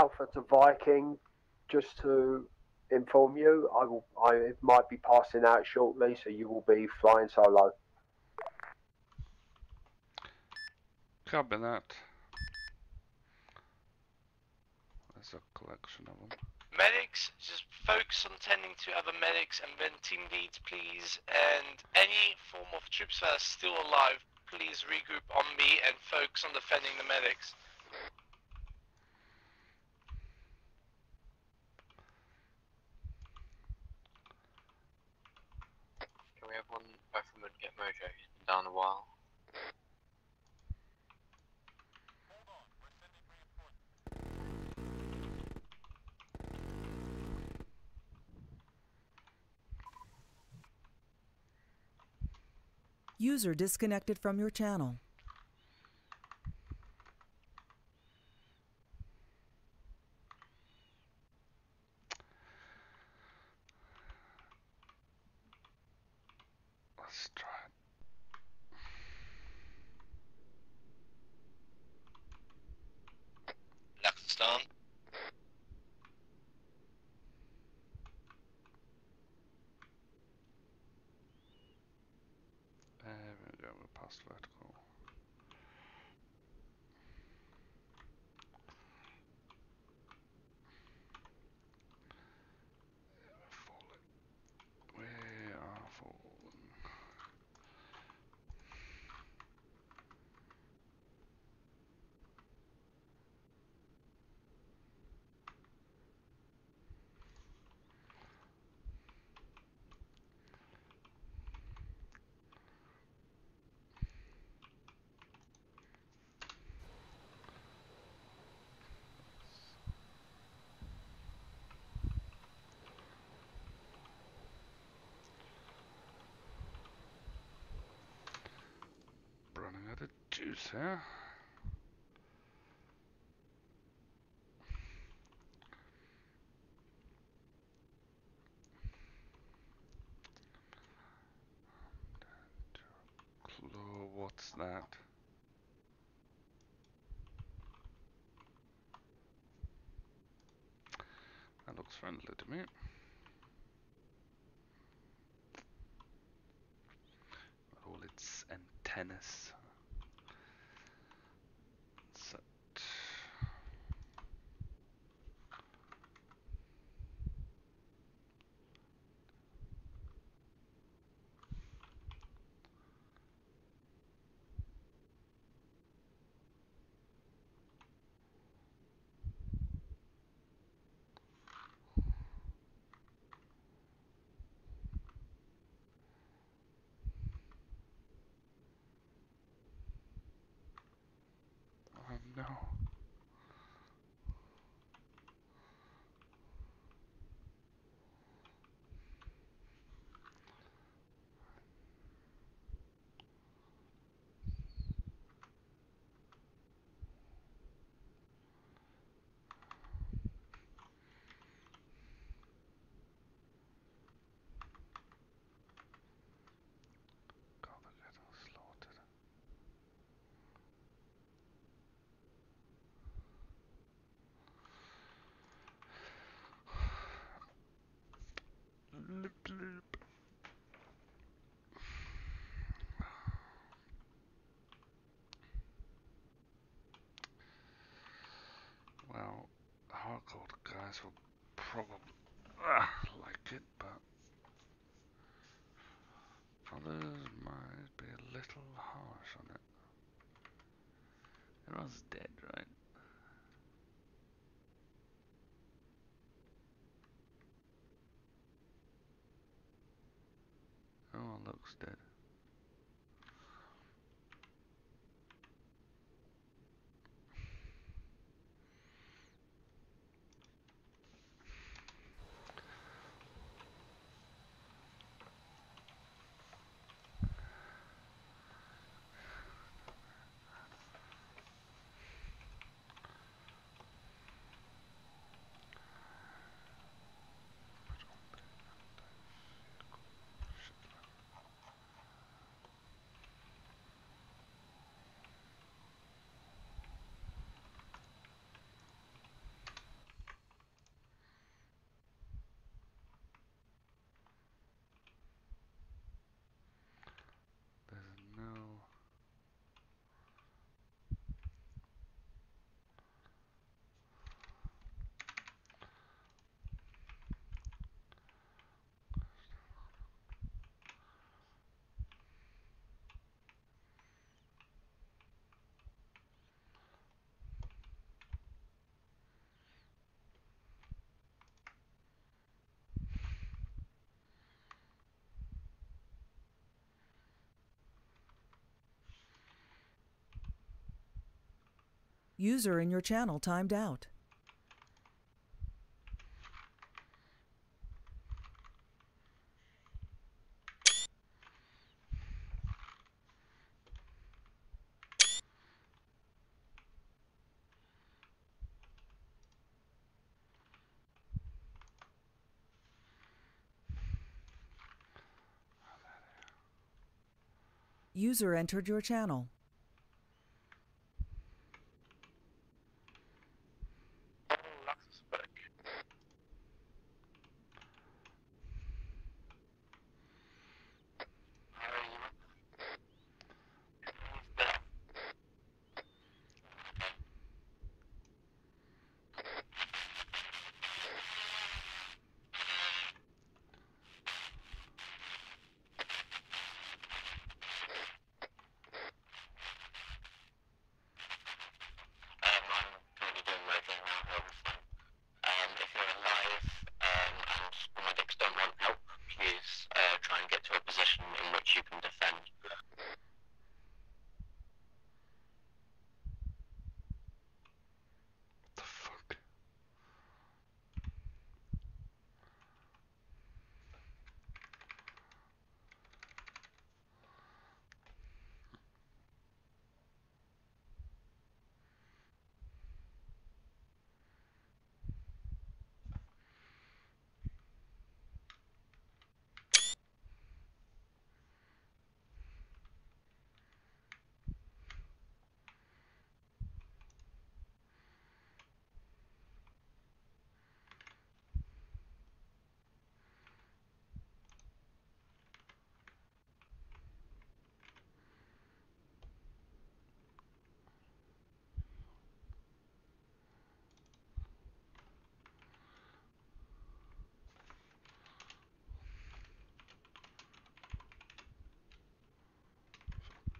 Alpha to Viking, just to inform you, I will. I might be passing out shortly, so you will be flying solo. Copy that. There's a collection of them. Medics, just focus on tending to other medics and then team leads, please. And any form of troops that are still alive, please regroup on me and focus on defending the medics. We have one get Mojo? He's been down a while. User disconnected from your channel. Let's try it. Pakistan. There we go, we're past vertical. We are falling. use here. Claw, what's that? That looks friendly to me. All its antennas. Set. Oh no. God, they're getting slaughtered. Lip, lip. Well, hardcore guys will probably ah, like it, but others might be a little harsh on it. Everyone's dead, right? Everyone looks dead. There's no User in your channel timed out. User entered your channel.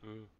Mm.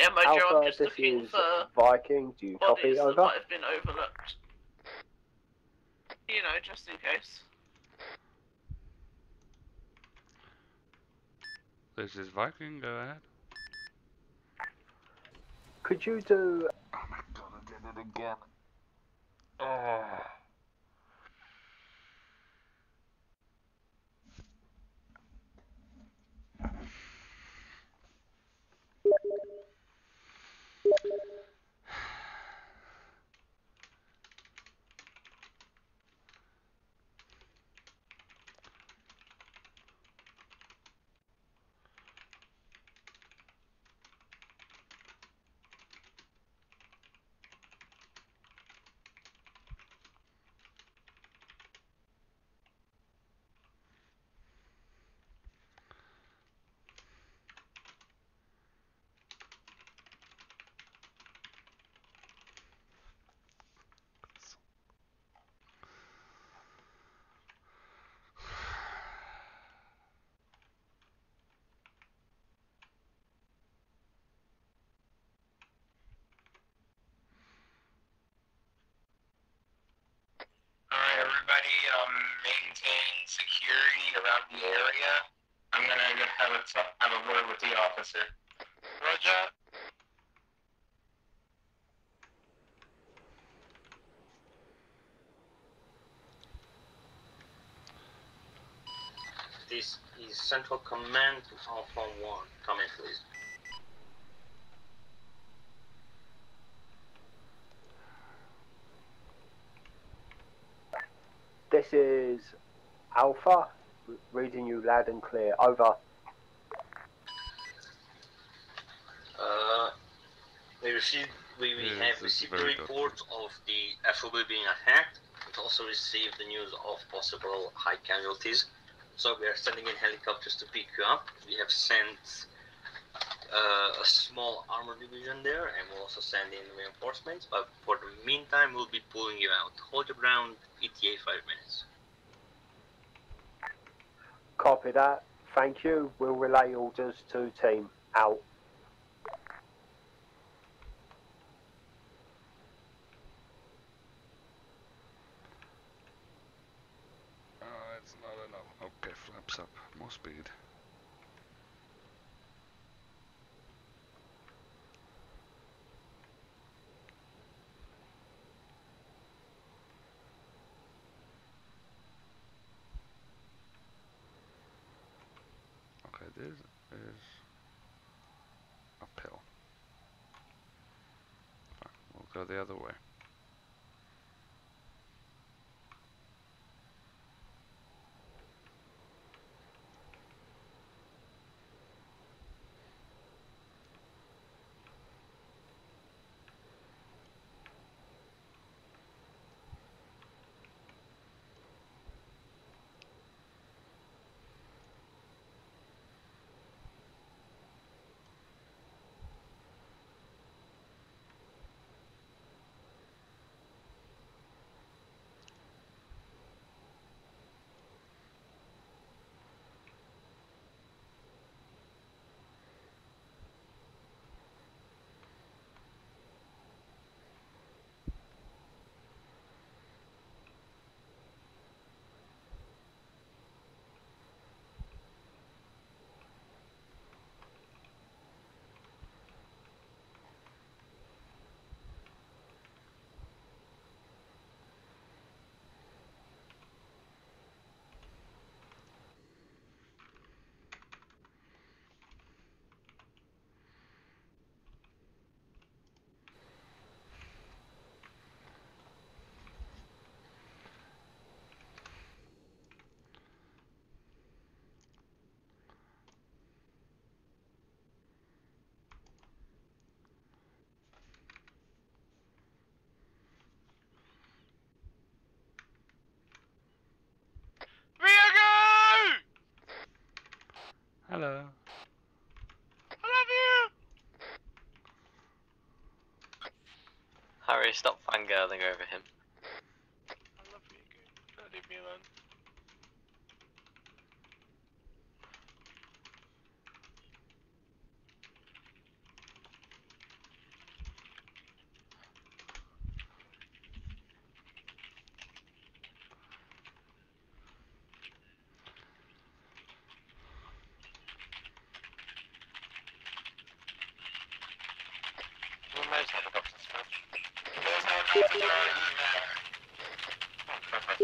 Yeah, Mojo, I'm Alpha, just this looking is for Viking. Do you copy? bodies that Over. might have been overlooked. You know, just in case. This is Viking, go ahead. Could you do? Oh my god, I did it again. Oh. Alright, everybody, um, maintain security around the area. I'm gonna go have a, have a word with the officer. Roger. This is Central Command to Alpha 1. Come in, please. This is Alpha. Reading you loud and clear. Over. Uh, we received, we, we Yes, have received the very good. of the FOB being attacked. We also received the news of possible high casualties. So we are sending in helicopters to pick you up. We have sent uh, a small armor division there, and we'll also send in reinforcements. But for the meantime, we'll be pulling you out. Hold your ground. ETA five minutes. Copy that. Thank you. We'll relay orders to team. Out. Uh, it's not enough. Okay, flaps up. More speed. Okay, this is uphill. Fine, we'll go the other way. Hello. I love you! Harry, stop fangirling over him. I love Reagoo. Don't leave me alone. Who knows helicopters, Fudge? There's no helicopter already there. Oh, perfect.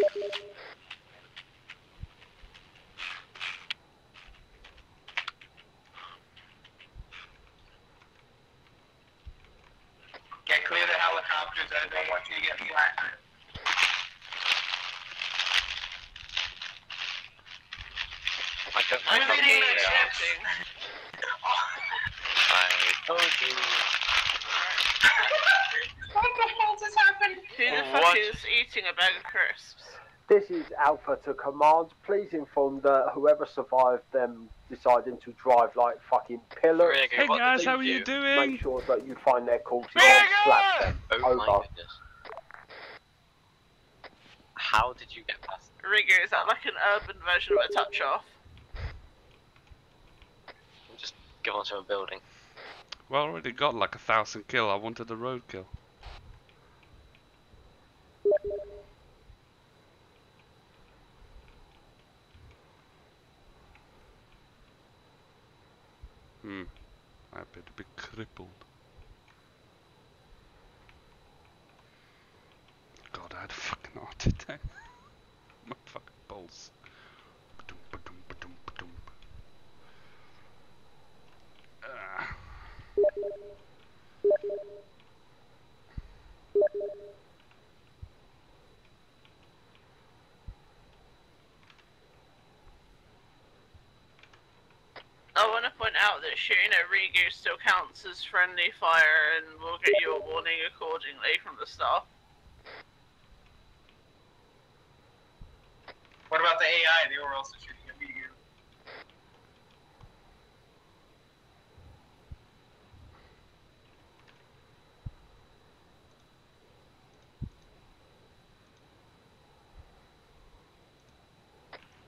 Get clear the helicopters. I don't want you to get flattened. I got my I'm copy reading my I told you. What the hell just happened? Who the Oh, fuck what? is eating a bag of crisps? This is Alpha to Command. Please inform that whoever survived them deciding to drive like fucking pillars. Hey what guys, how are you do? doing? Make sure that you find their courses and slap them. Oh my Over. goodness. How did you get past? Rigger, is that like an urban version of a touch off? Give onto a building. Well, I already got like a thousand kill. I wanted a roadkill. Hmm. I appear to be crippled. God, I had a fucking heart attack. My fucking pulse. Ba-dum, ba-dum, ba-dum, ba-dum. Ah. I want to point out that shooting at Reagoo still counts as friendly fire, and we'll get you a warning accordingly from the staff. What about the AI? Were also shooting at me.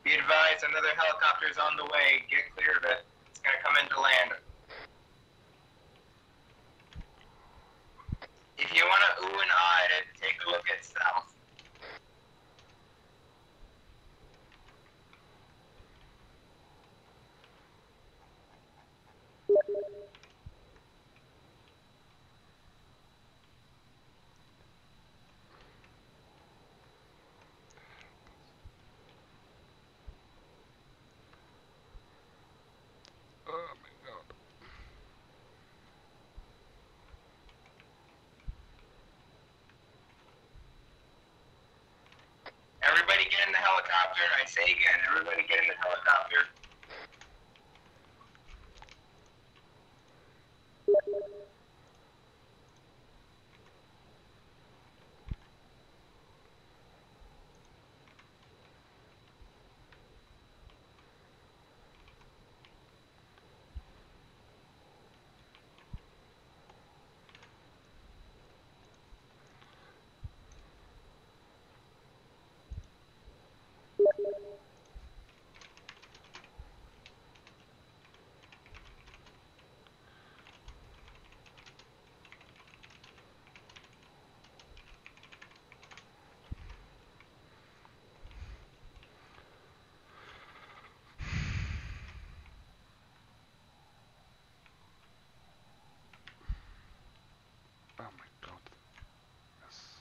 Be advised, another helicopter's on the way. Get clear of it. It's gonna come into land. If you wanna ooh and ah at it, take a look at south. Oh my god. Everybody get in the helicopter. I say again, everybody get in the helicopter. Oh my god. Yes.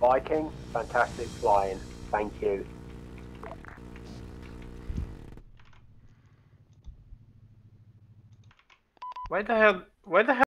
Viking, fantastic flying. Thank you. Why the hell? Why the hell?